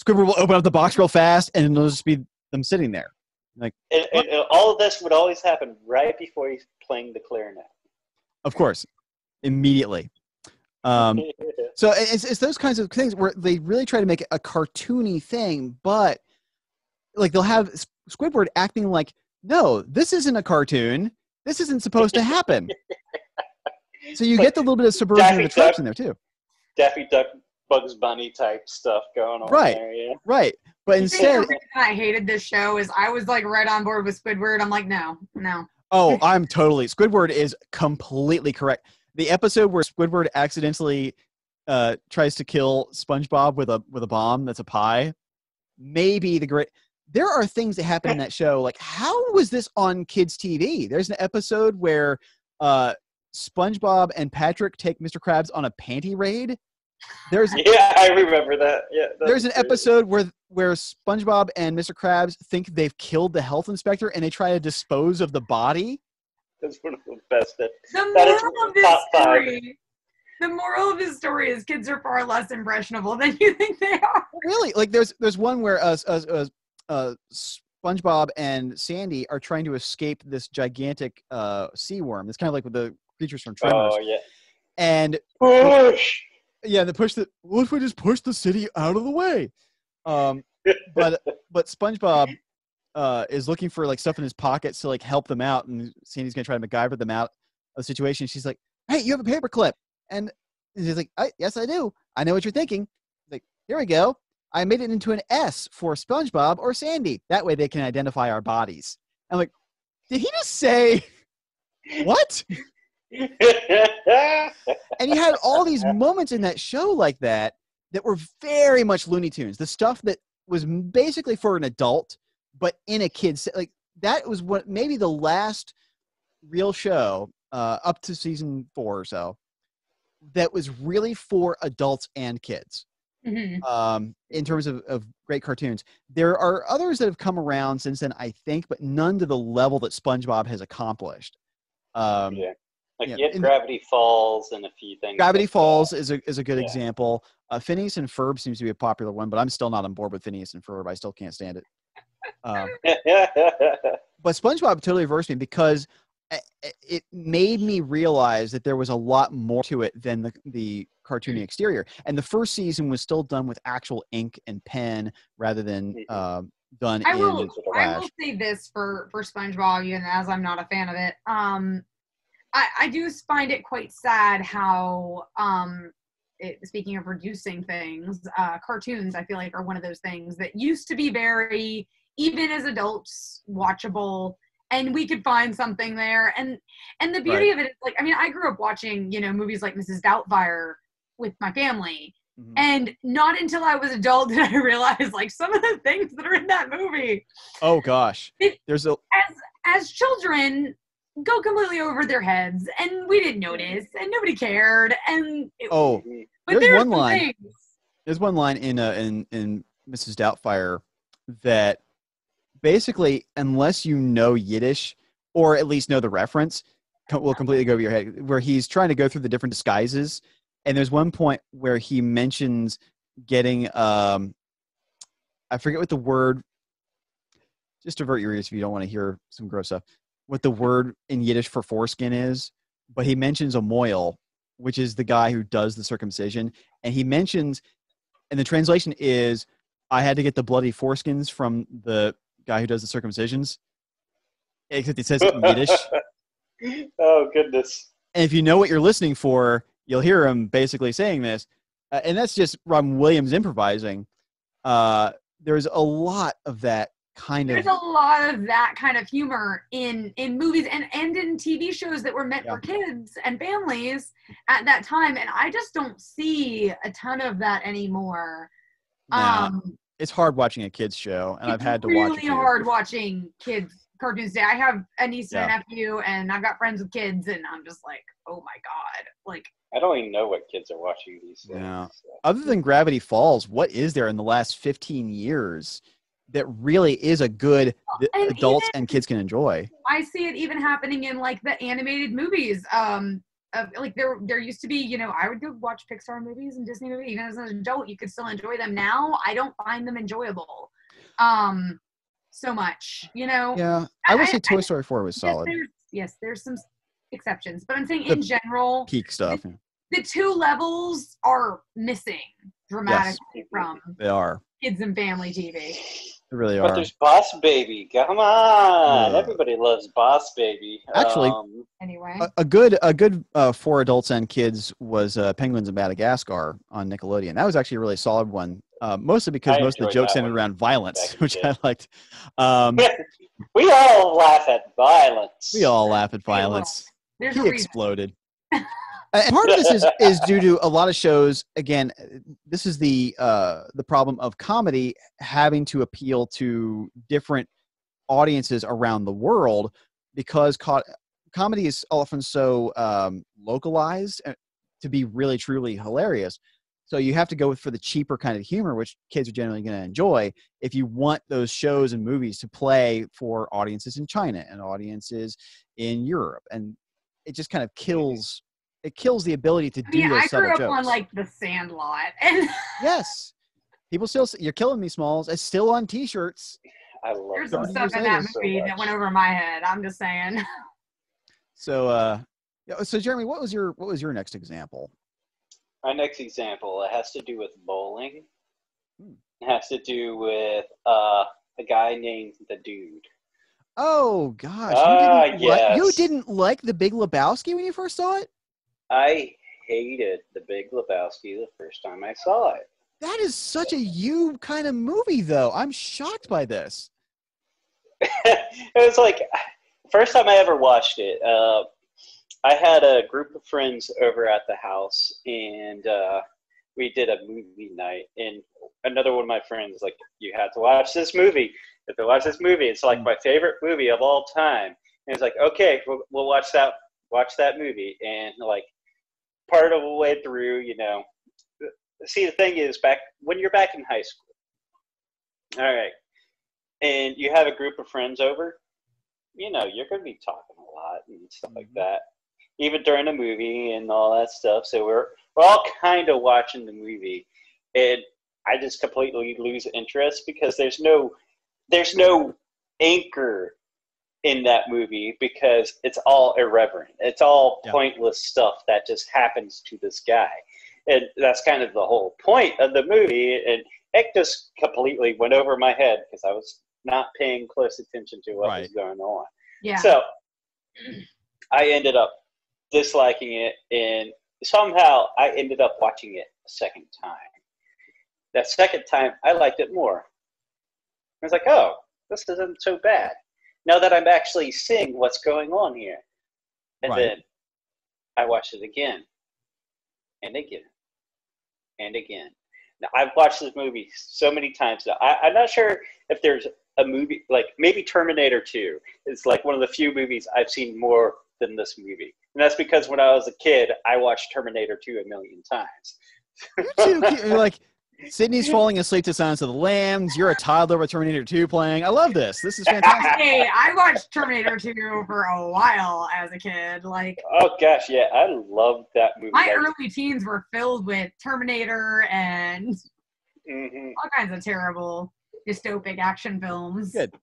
Squidward will open up the box real fast, and it'll just be them sitting there. And, and- and all of this would always happen right before he's playing the clarinet. Of course, immediately. Um, *laughs* so it's, it's those kinds of things where they really try to make it a cartoony thing, but like they'll have Squidward acting like, no, this isn't a cartoon. This isn't supposed to happen. so you get the little bit of subversion of Daffy the tropes in there too. Daffy Duck, Bugs Bunny type stuff going on Right. there. Yeah. Right. But I the instead, reason I hated this show is I was like right on board with Squidward. I'm like, no, no. oh, I'm totally. Squidward is completely correct. The episode where Squidward accidentally uh, tries to kill SpongeBob with a with a bomb that's a pie, maybe the great. There are things that happen in that show. Like, how was this on kids' TV? There's an episode where uh, SpongeBob and Patrick take Mr. Krabs on a panty raid. There's *laughs* Yeah, I remember that. Yeah. that's there's an true. episode where where SpongeBob and Mr. Krabs think they've killed the health inspector and they try to dispose of the body. That's one of the best. ep- The That is moral of this top five. story. The moral of this story is kids are far less impressionable than you think they are. Really? Like there's there's one where uh, uh, uh, uh, SpongeBob and Sandy are trying to escape this gigantic uh, sea worm. It's kind of like with the creatures from Tremors. Oh yeah. And Push. yeah, they push the. What if we just push the city out of the way? Um, but *laughs* but SpongeBob uh, is looking for like stuff in his pockets to like help them out, and Sandy's gonna try to MacGyver them out of the situation. She's like, "Hey, you have a paperclip," and he's like, I, "Yes, I do. I know what you're thinking." He's like, "Here we go. I made it into an S for SpongeBob or Sandy. That way they can identify our bodies." I'm like, "Did he just say *laughs* what?" and you had all these moments in that show like that that were very much Looney Tunes. The stuff that was basically for an adult, but in a kid's like that was what maybe the last real show uh, up to season four or so that was really for adults and kids Mhm. um, in terms of, of great cartoons. There are others that have come around since then, I think, but none to the level that SpongeBob has accomplished. Um, yeah. Like yeah, you had in- Gravity Falls and a few things. Gravity like Falls is a is a good Yeah. example. Uh, Phineas and Ferb seems to be a popular one, but I'm still not on board with Phineas and Ferb. I still can't stand it. Um, *laughs* but SpongeBob totally reversed me because i- i- it made me realize that there was a lot more to it than the the cartoony exterior. And the first season was still done with actual ink and pen rather than um, done I in will. I Flash. will say this for for SpongeBob, even as I'm not a fan of it. Um, I I do find it quite sad how um. It, speaking of reducing things, uh, cartoons I feel like are one of those things that used to be very, even as adults, watchable, and we could find something there. And and the beauty of it is like, I mean, I grew up watching you know movies like Mrs. Doubtfire with my family, Mhm. and not until I was adult *laughs* did I realize like some of the things that are in that movie Oh gosh, It- there's a as as children go completely over their heads and we didn't notice and nobody cared and it, oh but there's there one line. things. there's one line in uh, in in Mrs. Doubtfire that basically, unless you know Yiddish or at least know the reference, will completely go over your head. Where he's trying to go through the different disguises, and there's one point where he mentions getting um, I forget what the word. Just avert your ears if you don't want to hear some gross stuff. What the word in Yiddish for foreskin is, but he mentions a mohel, which is the guy who does the circumcision, and he mentions and the translation is I had to get the bloody foreskins from the guy who does the circumcisions. Except it says it in Yiddish. *laughs* oh goodness. And if you know what you're listening for, you'll hear him basically saying this. Uh, and that's just Robin Williams improvising. Uh, there's a lot of that kind of. there's a lot of that kind of humor in in movies and and in tv shows that were meant Yeah. for kids and families at that time and i just don't see a ton of that anymore Nah, um it's hard watching a kids show, and I've it's had to really watch it. too. hard watching kids cartoons today. I have a niece and Yeah. a nephew, and I've got friends with kids, and I'm just like, oh my god, like I don't even know what kids are watching these days. Yeah. so. Other than Gravity Falls, what is there in the last 15 years that really is a good that And adults even- and kids can enjoy? I see it even happening in like the animated movies. Um, of like there there used to be you know I would go watch Pixar movies and Disney movies even as an adult you could still enjoy them now I don't find them enjoyable um so much you know Yeah, I would say Toy Story 4 was yes solid. there's, yes there's some exceptions but I'm saying The in general Peak stuff. the two levels are missing dramatically from They are. kids and family TV They really But are. there's Boss Baby. Come on, Yeah. everybody loves Boss Baby. Actually- um, anyway A, a good a good uh, for adults and kids was uh, Penguins of Madagascar on Nickelodeon. That was actually a really solid one. Uh, mostly because I most of the jokes that centered around violence, back in the which. I liked. Um, *laughs* we all laugh at violence. we all laugh at violence. there's he exploded. *laughs* and part of this is *laughs* is due to a lot of shows. Again, this is the uh, the problem of comedy having to appeal to different audiences around the world because co- comedy is often so um, localized uh, to be really truly hilarious. So you have to go for the cheaper kind of humor, which kids are generally going to enjoy. If you want those shows and movies to play for audiences in China and audiences in Europe, and it just kind of kills it kills the ability to I do mean those I subtle grew up on like The Sandlot *laughs* and yes, people still you're killing me, Smalls. It's still on T-shirts. I love there's some stuff in later, that so movie that went over my head I'm just saying *laughs* So, uh, so Jeremy, what was your what was your next example? My next example it has to do with bowling. Hmm. It has to do with uh, a guy named the Dude. Oh gosh, Ah, you, didn't li- you didn't like The Big Lebowski when you first saw it. I hated The Big Lebowski the first time I saw it. That is such a you kind of movie, though. I'm shocked by this. *laughs* it was like first time I ever watched it. Uh, I had a group of friends over at the house, and uh, we did a movie night. And another one of my friends like, "You have to watch this movie. If You watch this movie. It's like my favorite movie of all time." And it's like, "Okay, we'll, we'll watch that. Watch that movie." And like part of the way through, you know, see the thing is back when you're back in high school. All right and you have a group of friends over, you know, you're going to be talking a lot and stuff like mm-hmm. that, even during the movie and all that stuff. So we're we're all kind of watching the movie, and I just completely lose interest because there's no there's no anchor in that movie because it's all irreverent. It's all Yeah. pointless stuff that just happens to this guy. And that's kind of the whole point of the movie. And it just completely went over my head because I was not paying close attention to what was going on. yeah So I ended up disliking it, and somehow I ended up watching it a second time. That second time, I liked it more. I was like, oh, this isn't so bad. Now that I'm actually seeing what's going on here. And Right. then I watch it again, and again, and again. Now, I've watched this movie so many times now. I, I'm not sure if there's a movie, like maybe Terminator 2 is like one of the few movies I've seen more than this movie. And that's because when I was a kid, I watched Terminator 2 a million times. You're too like Sydney's falling asleep to Silence of the Lambs. You're a toddler with Terminator 2 playing. I love this. This is fantastic. hey I watched Terminator 2 for a while as a kid like Oh gosh, yeah, I loved that movie. my That- early teens were filled with Terminator and Mhm. all kinds of terrible dystopic action films. Good.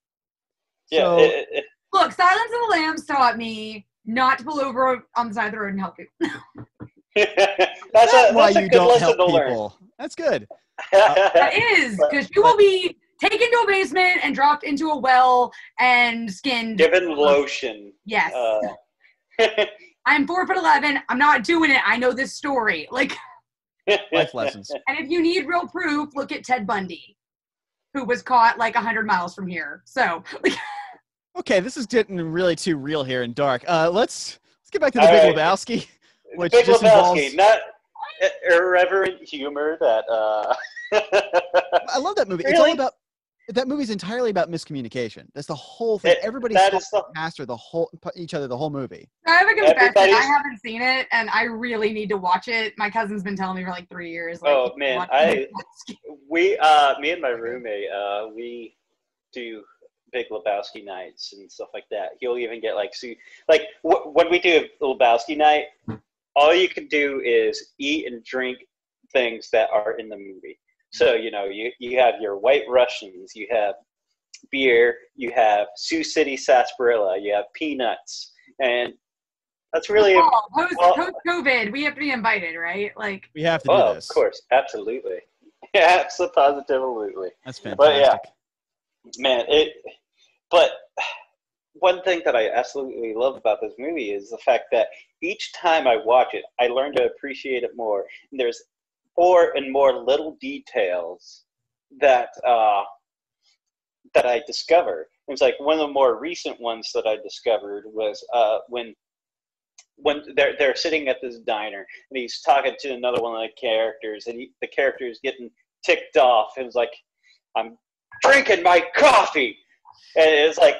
Yeah, So- it- it- Look, Silence of the Lambs taught me not to pull over on the side of the road and help you. *laughs* *laughs* that's That's a, why that's a you good don't lesson help to learn. That's good. That *laughs* is, because you will be taken to a basement and dropped into a well and skinned. Given lotion. Yes. Uh, *laughs* I'm four foot eleven. I'm not doing it. I know this story. Like, Life lessons. and if you need real proof, look at Ted Bundy, who was caught like hundred miles from here. So, like, Okay, this is getting really too real here and dark. Uh, let's let's get back to the All Big right. Lebowski. Which Big just Lebowski, involves- not irreverent humor that. Uh, *laughs* I love that movie. It's all about that movie's entirely about miscommunication. That's the whole thing. It- Everybody's that is the master the whole each other the whole movie. I have a confession. I haven't seen it, and I really need to watch it. My cousin's been telling me for like three years. Like, Oh, man, I- we uh me and my roommate uh we do big lebowski nights and stuff like that he'll even get like see like w- when we do a lebowski night all you can do is eat and drink things that are in the movie. So you know, you you have your White Russians, you have beer, you have Sioux City sarsaparilla, you have peanuts, and that's really Oh, post, well- post COVID, we have to be invited, right? Like, We have to do oh, of course, absolutely, yeah, *laughs* absolutely, positively. That's fantastic. But yeah. man it but one thing that i absolutely love about this movie is the fact that each time i watch it i learn to appreciate it more and there's more and more little details that uh that i discover it's like one of the more recent ones that i discovered was uh when when they're they're sitting at this diner and he's talking to another one of the characters and he, the character is getting ticked off and it's like i'm drinking my coffee. And it's like,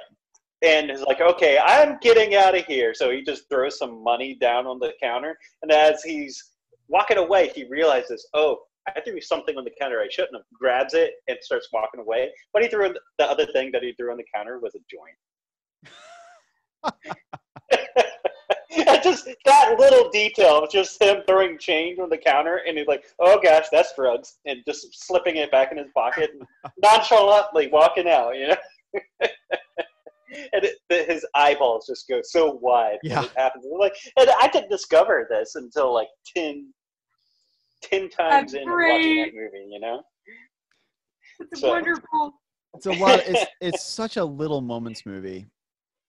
and it's like, okay, I'm getting out of here. So he just throws some money down on the counter. And as he's walking away, he realizes, oh, I threw something on the counter I shouldn't have. Grabs it and starts walking away. But he threw the other thing that he threw on the counter was a joint. *laughs* just that little detail just him throwing change on the counter and he's like, oh gosh, that's drugs, and just slipping it back in his pocket and nonchalantly walking out, you know? *laughs* *laughs* and it, the, his eyeballs just go so wide Yeah. when it happens. I'm like, and I didn't discover this until like 10, 10 times That's in watching that movie, you know? it's So- wonderful. It's a lot. It's *laughs* it's such a little moments movie.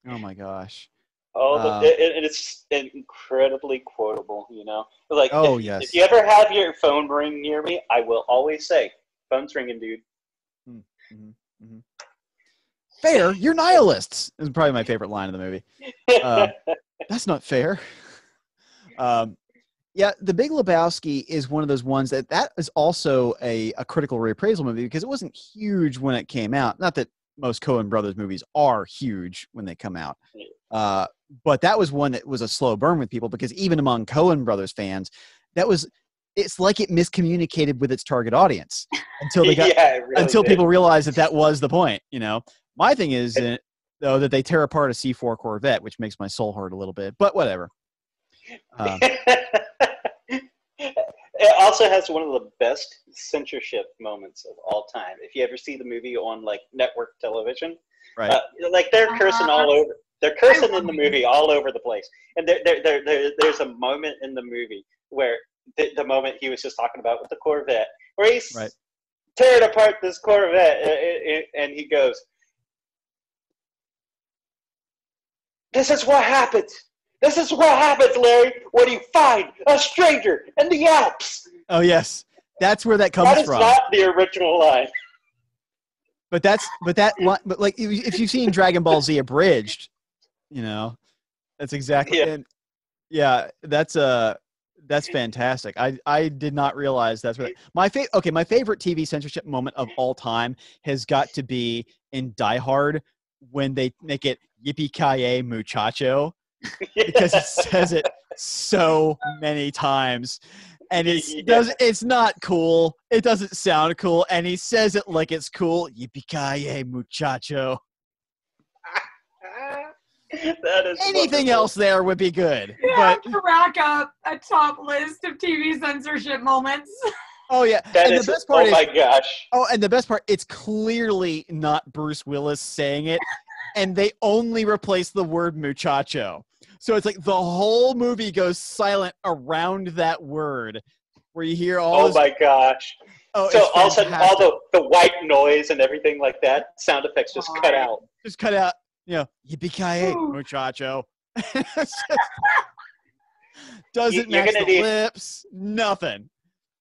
Oh my gosh. Oh, Uh, the, it, and it's incredibly quotable, you know? Like, Oh if, yes. if you ever have your phone ring near me, I will always say, phone's ringing, dude. Fair. You're nihilists. Is probably my favorite line of the movie. Uh, *laughs* That's not fair. Um, yeah, The Big Lebowski is one of those ones that that is also a, a critical reappraisal movie because it wasn't huge when it came out. Not that most Coen Brothers movies are huge when they come out, uh, but that was one that was a slow burn with people because even among Coen Brothers fans, that was it's like it miscommunicated with its target audience until they got *laughs* yeah, really until did. people realized that that was the point. You know, my thing is uh, though that they tear apart a C4 Corvette, which makes my soul hurt a little bit. But whatever. Um, *laughs* it also has one of the best censorship moments of all time. If you ever see the movie on like network television, right. uh, like they're cursing all Uh-huh. over. They're cursing in the movie all over the place. And there, there, there, there, there's a moment in the movie where the, the moment he was just talking about with the Corvette, where he's Right. tearing apart this Corvette, uh, and he goes, "This is what happens. This is what happens, Larry, when you find a stranger in the Alps." oh yes, that's where that comes from. That is from. not the original line. but that's but that but like if you've seen Dragon Ball Z abridged, you know, that's exactly Yeah. and yeah, that's uh that's fantastic. I I did not realize that's what my favorite. Okay, my favorite TV censorship moment of all time has got to be in Die Hard when they make it yippee ki muchacho *laughs* because it says it so many times and it *laughs* Yeah. does it's not cool it doesn't sound cool and he says it like it's cool yippee muchacho *laughs* that is anything wonderful. else there would be good You but have to rack up a top list of TV censorship moments. oh yeah That and is, the best part oh is my gosh. oh and the best part it's clearly not bruce willis saying it and they only replace the word muchacho so it's like the whole movie goes silent around that word where you hear all Oh this my gosh. oh, so all of a sudden, all the, the white noise and everything like that, sound effects just cut out. just cut out, you know, yippee ki Ooh. muchacho. *laughs* Doesn't you're match the need- lips, nothing.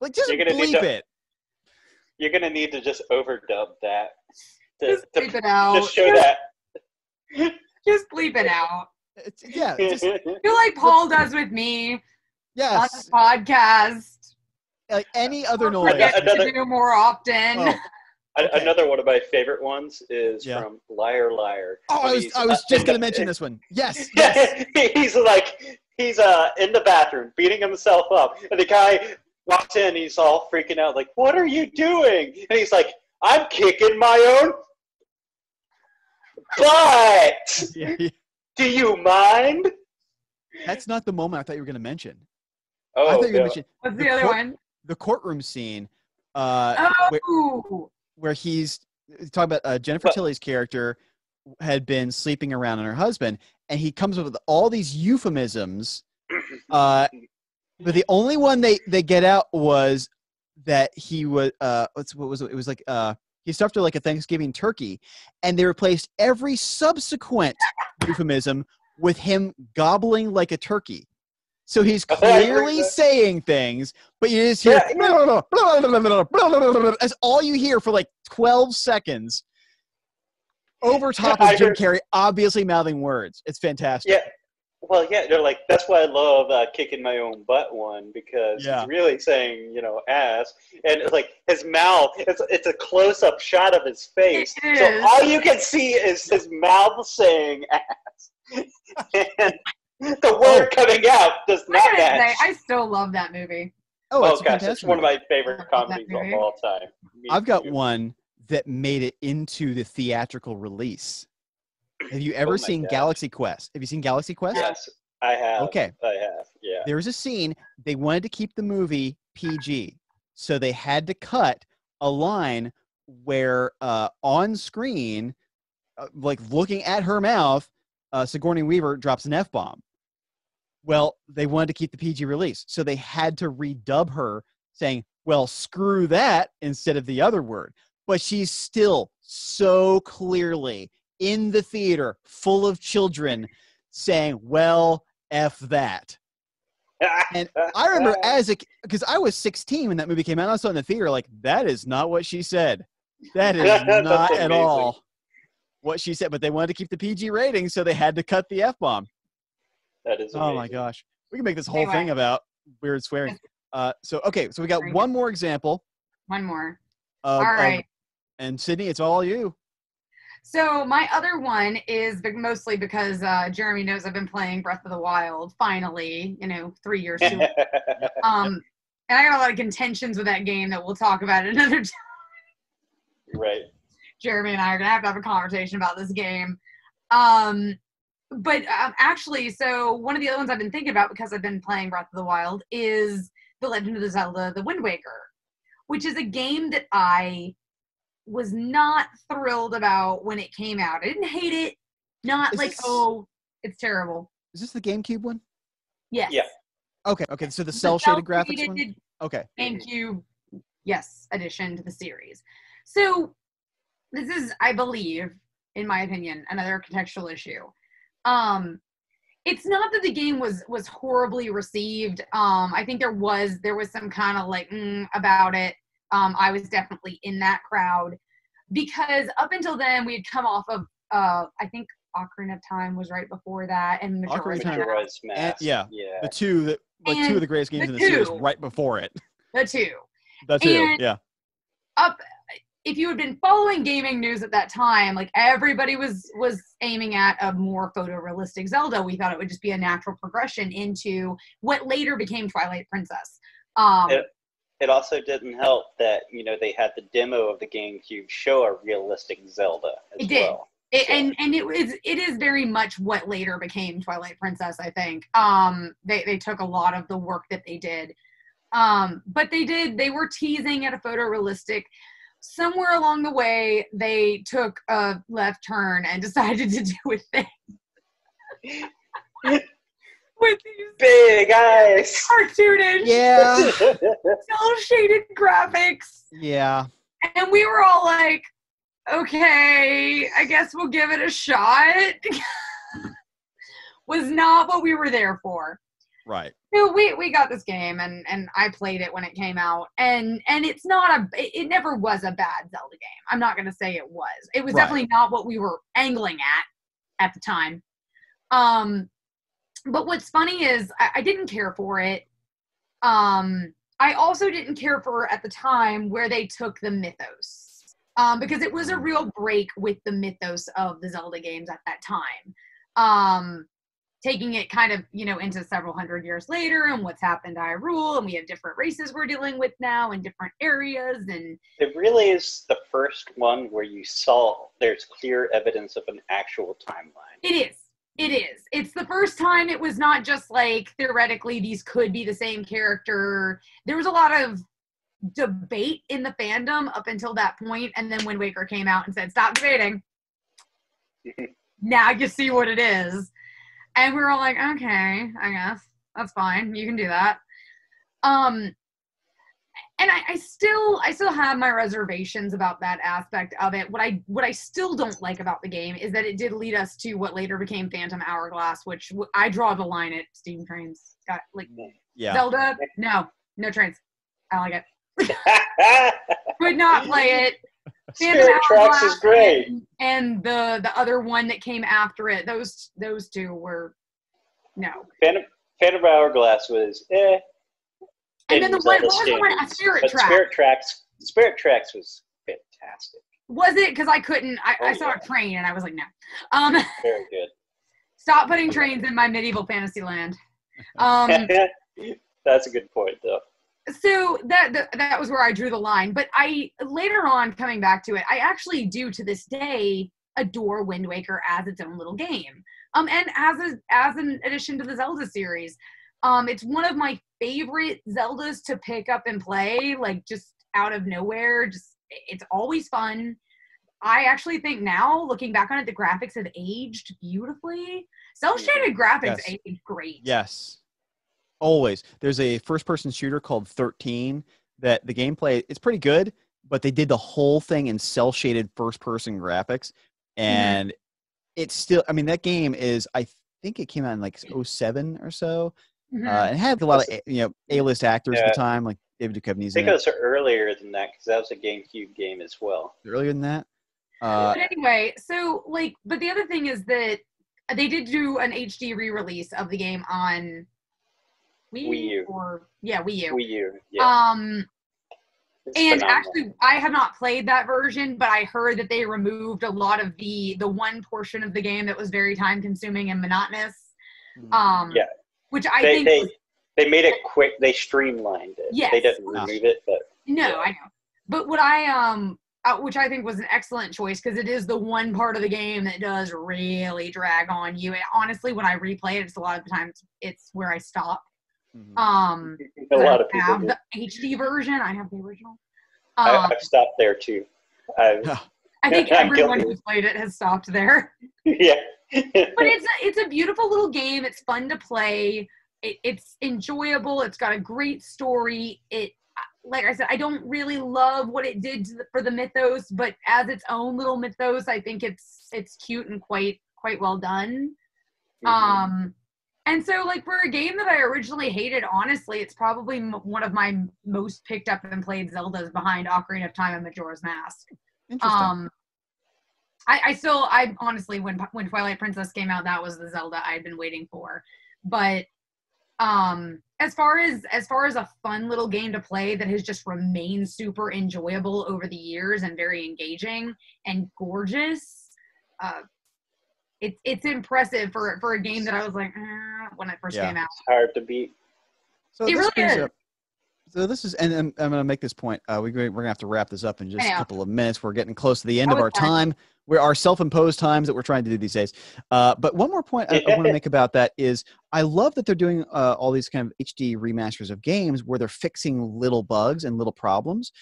Like just You're gonna need bleep to- it. You're gonna need to just overdub that to, Just to, bleep it out. just show that. *laughs* Just bleep it out. It's, yeah, *laughs* just feel like Paul does with me on yes, this podcast. like any other We'll noise. forget Another- to do more often. Oh, *laughs* Okay. Another one of my favorite ones is Yeah. from Liar Liar. oh, I was I was uh, just gonna mention this one. Yes, yes. he's like he's uh in the bathroom beating himself up, and the guy walks in. He's all freaking out, like, "What are you doing?" And he's like, "I'm kicking my own butt. Yeah, yeah. Do you mind?" That's not the moment I thought you were gonna mention. Oh, I thought you were no. mention What's The the other court- one? the courtroom scene uh, where, Oh, where he's talking about uh, Jennifer But- Tilly's character had been sleeping around on her husband, and he comes up with all these euphemisms. *clears throat* Uh, but the only one they they get out was that he was uh what's what was it? It was like uh he stuffed her like a Thanksgiving turkey, and they replaced every subsequent *laughs* euphemism with him gobbling like a turkey. So he's clearly saying things, but you just hear Yeah. that's *laughs* all you hear for like twelve seconds. Over top of Jim Carrey, obviously mouthing words. It's fantastic. Yeah. Well, yeah, they're like that's why I love uh, kicking my own butt one because Yeah. he's really saying you know ass, and it's like his mouth. It's it's a close up shot of his face, It so is. all you can see is his mouth saying ass, *laughs* and the word coming out does not gotta say, match. I still love that movie. Oh, oh it's a gosh, fantastic. it's one of my favorite I love that comedies of all time. Me I've got too. one that made it into the theatrical release. Have you ever Oh seen gosh. Galaxy Quest? Have you seen Galaxy Quest? Yes, I have. Okay. I have. Yeah. There was a scene they wanted to keep the movie PG, so they had to cut a line where uh, on screen, uh, like looking at her mouth, uh, Sigourney Weaver drops an f bomb. Well, they wanted to keep the PG release, so they had to redub her saying, "Well, screw that" instead of the other word. But she's still so clearly in the theater, full of children, saying, "Well, f that." And I remember *laughs* as a because I was 16 when that movie came out. I saw in the theater. Like that is not what she said. That is *laughs* not at amazing. all what she said. But they wanted to keep the PG rating, so they had to cut the f bomb. that is. Oh my gosh, we can make this whole Anyway. thing about weird swearing. Uh, so okay, so we got one more example. One more. Of, All of- and Sydney, it's all you. So my other one is mostly because uh, Jeremy knows I've been playing Breath of the Wild. Finally, you know, three years too. *laughs* um, and I got a lot of contentions with that game that we'll talk about *laughs* another time. right. Jeremy and I are gonna have to have a conversation about this game. Um, but um, actually, so one of the other ones I've been thinking about because I've been playing Breath of the Wild is The Legend of the Zelda: The Wind Waker, which is a game that I was not thrilled about when it came out. I didn't hate it. Not Is like this- oh, it's terrible. Is this the GameCube one? Yes. Yeah. Okay, okay. So the The cel shaded graphics cel-shaded one. Okay. GameCube, yes, addition to the series. So this is, I believe, in my opinion, another contextual issue. Um, it's not that the game was was horribly received. Um, I think there was there was some kind of like mm, about it. Um, I was definitely in that crowd because up until then we had come off of uh, I think Ocarina of Time was right before that, and Ocarina of Majora's Time. Mask, Majora's yeah. Yeah. The two that like two of the greatest games the in the series right before it. the two. The two. And- yeah. up if you had been following gaming news at that time like everybody was was aiming at a more photorealistic zelda we thought it would just be a natural progression into what later became twilight princess um It- It also didn't help that you know they had the demo of the GameCube show a realistic Zelda as It did. well. it, and and it was it is very much what later became twilight princess i think um they they took a lot of the work that they did um but they did they were teasing at a photorealistic somewhere along the way they took a left turn and *laughs* decided to do a thing *laughs* with these Big eyes. cartoonish Yeah. *laughs* cel shaded graphics Yeah. and we were all like okay i guess we'll give it a shot *laughs* was not what we were there for Right. so we we got this game and and i played it when it came out and and it's not a it, it never was a bad zelda game i'm not going to say it was it was Right. definitely not what we were angling at at the time um but what's funny is I, I didn't care for it. Um i also didn't care for at the time where they took the mythos. Um because it was a real break with the mythos of the zelda games at that time. Um taking it kind of you know into several hundred years later and what's happened to Hyrule and we have different races we're dealing with now in different areas and It really is the first one where you saw there's clear evidence of an actual timeline. it is It is. It's the first time it was not just like theoretically these could be the same character. There was a lot of debate in the fandom up until that point, and then Wind Waker came out and said, "Stop debating." *laughs* now you see what it is, and we were all like, "Okay, I guess that's fine. You can do that." Um, and I, I, still I still have my reservations about that aspect of it. What I what I still don't like about the game is that it did lead us to what later became Phantom Hourglass, which I draw the line at steam trains. Got like yeah. Zelda, no, no trains. I like it. *laughs* Would not play it. Phantom Spirit Tracks is great. And, and, the the other one that came after it, those those two were no. Phantom Phantom Hourglass was eh and then the one, what was the one? A Spirit but Track. Spirit Tracks. Spirit Tracks was fantastic. Was it? Because I couldn't. I, oh, I saw yeah. a train and I was like, no. Um, Very good. *laughs* Stop putting trains in my medieval fantasy land. Um, *laughs* That's a good point, though. So that, that that was where I drew the line. But I later on coming back to it, I actually do to this day adore Wind Waker as its own little game. Um, and as a as an addition to the Zelda series. Um, it's one of my favorite Zeldas to pick up and play, like just out of nowhere. Just it's always fun. I actually think now, looking back on it, the graphics have aged beautifully. Cel shaded graphics yes. age great. Yes, always. There's a first person shooter called 13 that the gameplay is pretty good, but they did the whole thing in cel shaded first person graphics, mm-hmm. and mm-hmm. it's still. I mean, that game is. I think it came out in like 07 or so. Mm-hmm. Uh, and had a lot of you know A-list actors yeah. at the time, like David Duchovny. I think it was earlier than that because that was a GameCube game as well. Earlier than that. Uh, but anyway, so like, but the other thing is that they did do an HD re-release of the game on Wii, Wii U or yeah Wii U. Wii U. Yeah. Um, it's and phenomenal. actually, I have not played that version, but I heard that they removed a lot of the the one portion of the game that was very time consuming and monotonous. Hmm. Um, yeah, which I they, think they, was, they made it quick. They streamlined it. Yes. they didn't remove it, but no, yeah. I know. But what I um, uh, which I think was an excellent choice because it is the one part of the game that does really drag on you. And honestly, when I replay it, it's a lot of the times it's where I stop. Mm-hmm. Um, *laughs* a lot of people have do. the HD version. I have the original. Um, I, have stopped there too. I've, I think *laughs* everyone who's played it has stopped there. *laughs* yeah but it's *laughs* a, it's a beautiful little game. It's fun to play. It, it's enjoyable. It's got a great story. It like I said, I don't really love what it did the, for the mythos, but as its own little mythos, I think it's it's cute and quite quite well done. Mm-hmm. Um, and so like for a game that I originally hated, honestly, it's probably m- one of my most picked up and played Zeldas behind Ocarina of Time and Majora's Mask. Um, I, I still, I honestly, when when Twilight Princess came out, that was the Zelda I'd been waiting for. But um, as far as as far as a fun little game to play that has just remained super enjoyable over the years and very engaging and gorgeous, uh, it's it's impressive for for a game that I was like eh, when it first yeah. came out. It's hard to beat. So it really is. Up, so this is, and I'm, I'm going to make this point. Uh, we, we're going to have to wrap this up in just a couple of minutes. We're getting close to the end of our time. We're our self-imposed times that we're trying to do these days. Uh, but one more point I, I want to *laughs* make about that is I love that they're doing uh, all these kind of HD remasters of games where they're fixing little bugs and little problems.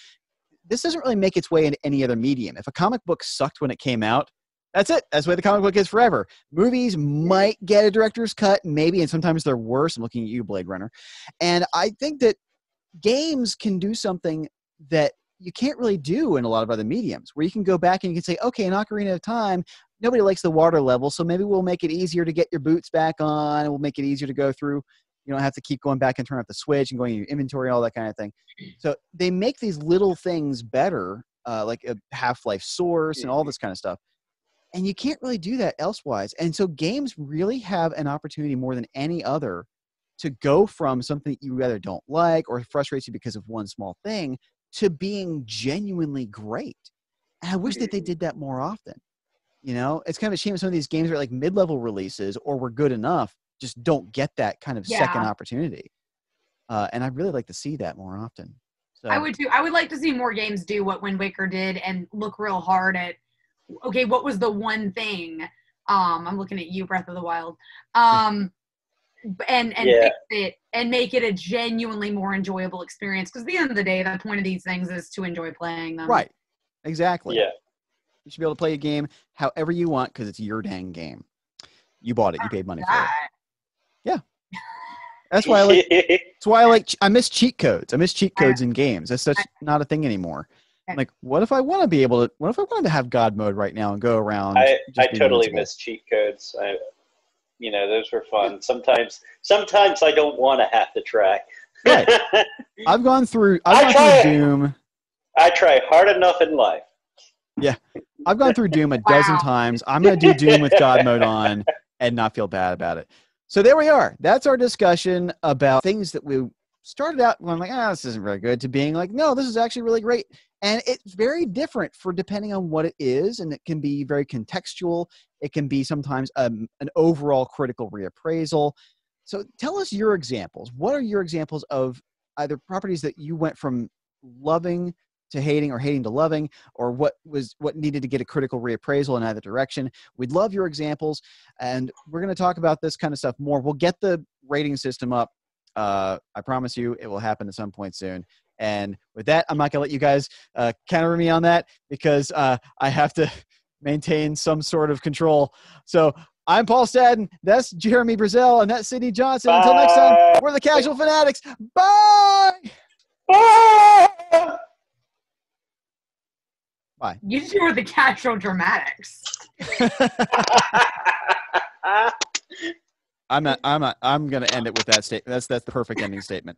This doesn't really make its way into any other medium. If a comic book sucked when it came out, that's it. That's the way the comic book is forever. Movies might get a director's cut, maybe, and sometimes they're worse. I'm looking at you, Blade Runner. And I think that games can do something that you can't really do in a lot of other mediums where you can go back and you can say okay in ocarina of time nobody likes the water level so maybe we'll make it easier to get your boots back on and we'll make it easier to go through. You don't have to keep going back and turn off the switch and going in your inventory all that kind of thing. So they make these little things better uh, like a half-life source and all this kind of stuff. And you can't really do that elsewise. And so games really have an opportunity more than any other to go from something you either don't like or frustrates you because of one small thing to being genuinely great. And I wish that they did that more often. You know, it's kind of a shame some of these games are like mid-level releases or were good enough, just don't get that kind of yeah. second opportunity. Uh, and I'd really like to see that more often. So. I would too. I would like to see more games do what Wind Waker did and look real hard at, okay, what was the one thing Um, I'm looking at you, Breath of the Wild. Um, and and Yeah. fix it and make it a genuinely more enjoyable experience. Because at the end of the day, the point of these things is to enjoy playing them. Right. Exactly. Yeah. You should be able to play a game however you want because it's your dang game. You bought it. You paid money for it. yeah That's why I like. *laughs* That's why I like. I miss cheat codes. I miss cheat codes in games. That's such I- not a thing anymore. I- Like, what if I want to be able to? What if I wanted to have God mode right now and go around? I, just I totally miss cheat codes. I, you know, those were fun. Sometimes, sometimes I don't want to have to try. Right. *laughs* I've gone through. I I've gone try through. Doom. I try hard enough in life. Yeah, I've gone through Doom a dozen times. I'm gonna do Doom with God mode on and not feel bad about it. So there we are. That's our discussion about things that we started out when I'm like, ah, this isn't very good, to being like, no, this is actually really great. And it's very different for depending on what it is, and it can be very contextual. It can be sometimes um, an overall critical reappraisal. So tell us your examples. What are your examples of either properties that you went from loving to hating or hating to loving or what was what needed to get a critical reappraisal in either direction we'd love your examples and we're going to talk about this kind of stuff more we'll get the rating system up uh, i promise you it will happen at some point soon and with that i'm not going to let you guys uh, counter me on that because uh, i have to maintain some sort of control so i'm paul Stadden. that's jeremy Brazell, and that's sydney johnson until next time we're the casual fanatics bye Ah! You two are the casual dramatics. *laughs* I'm not. I'm not. I'm going to end it with that statement. That's that's the perfect ending statement.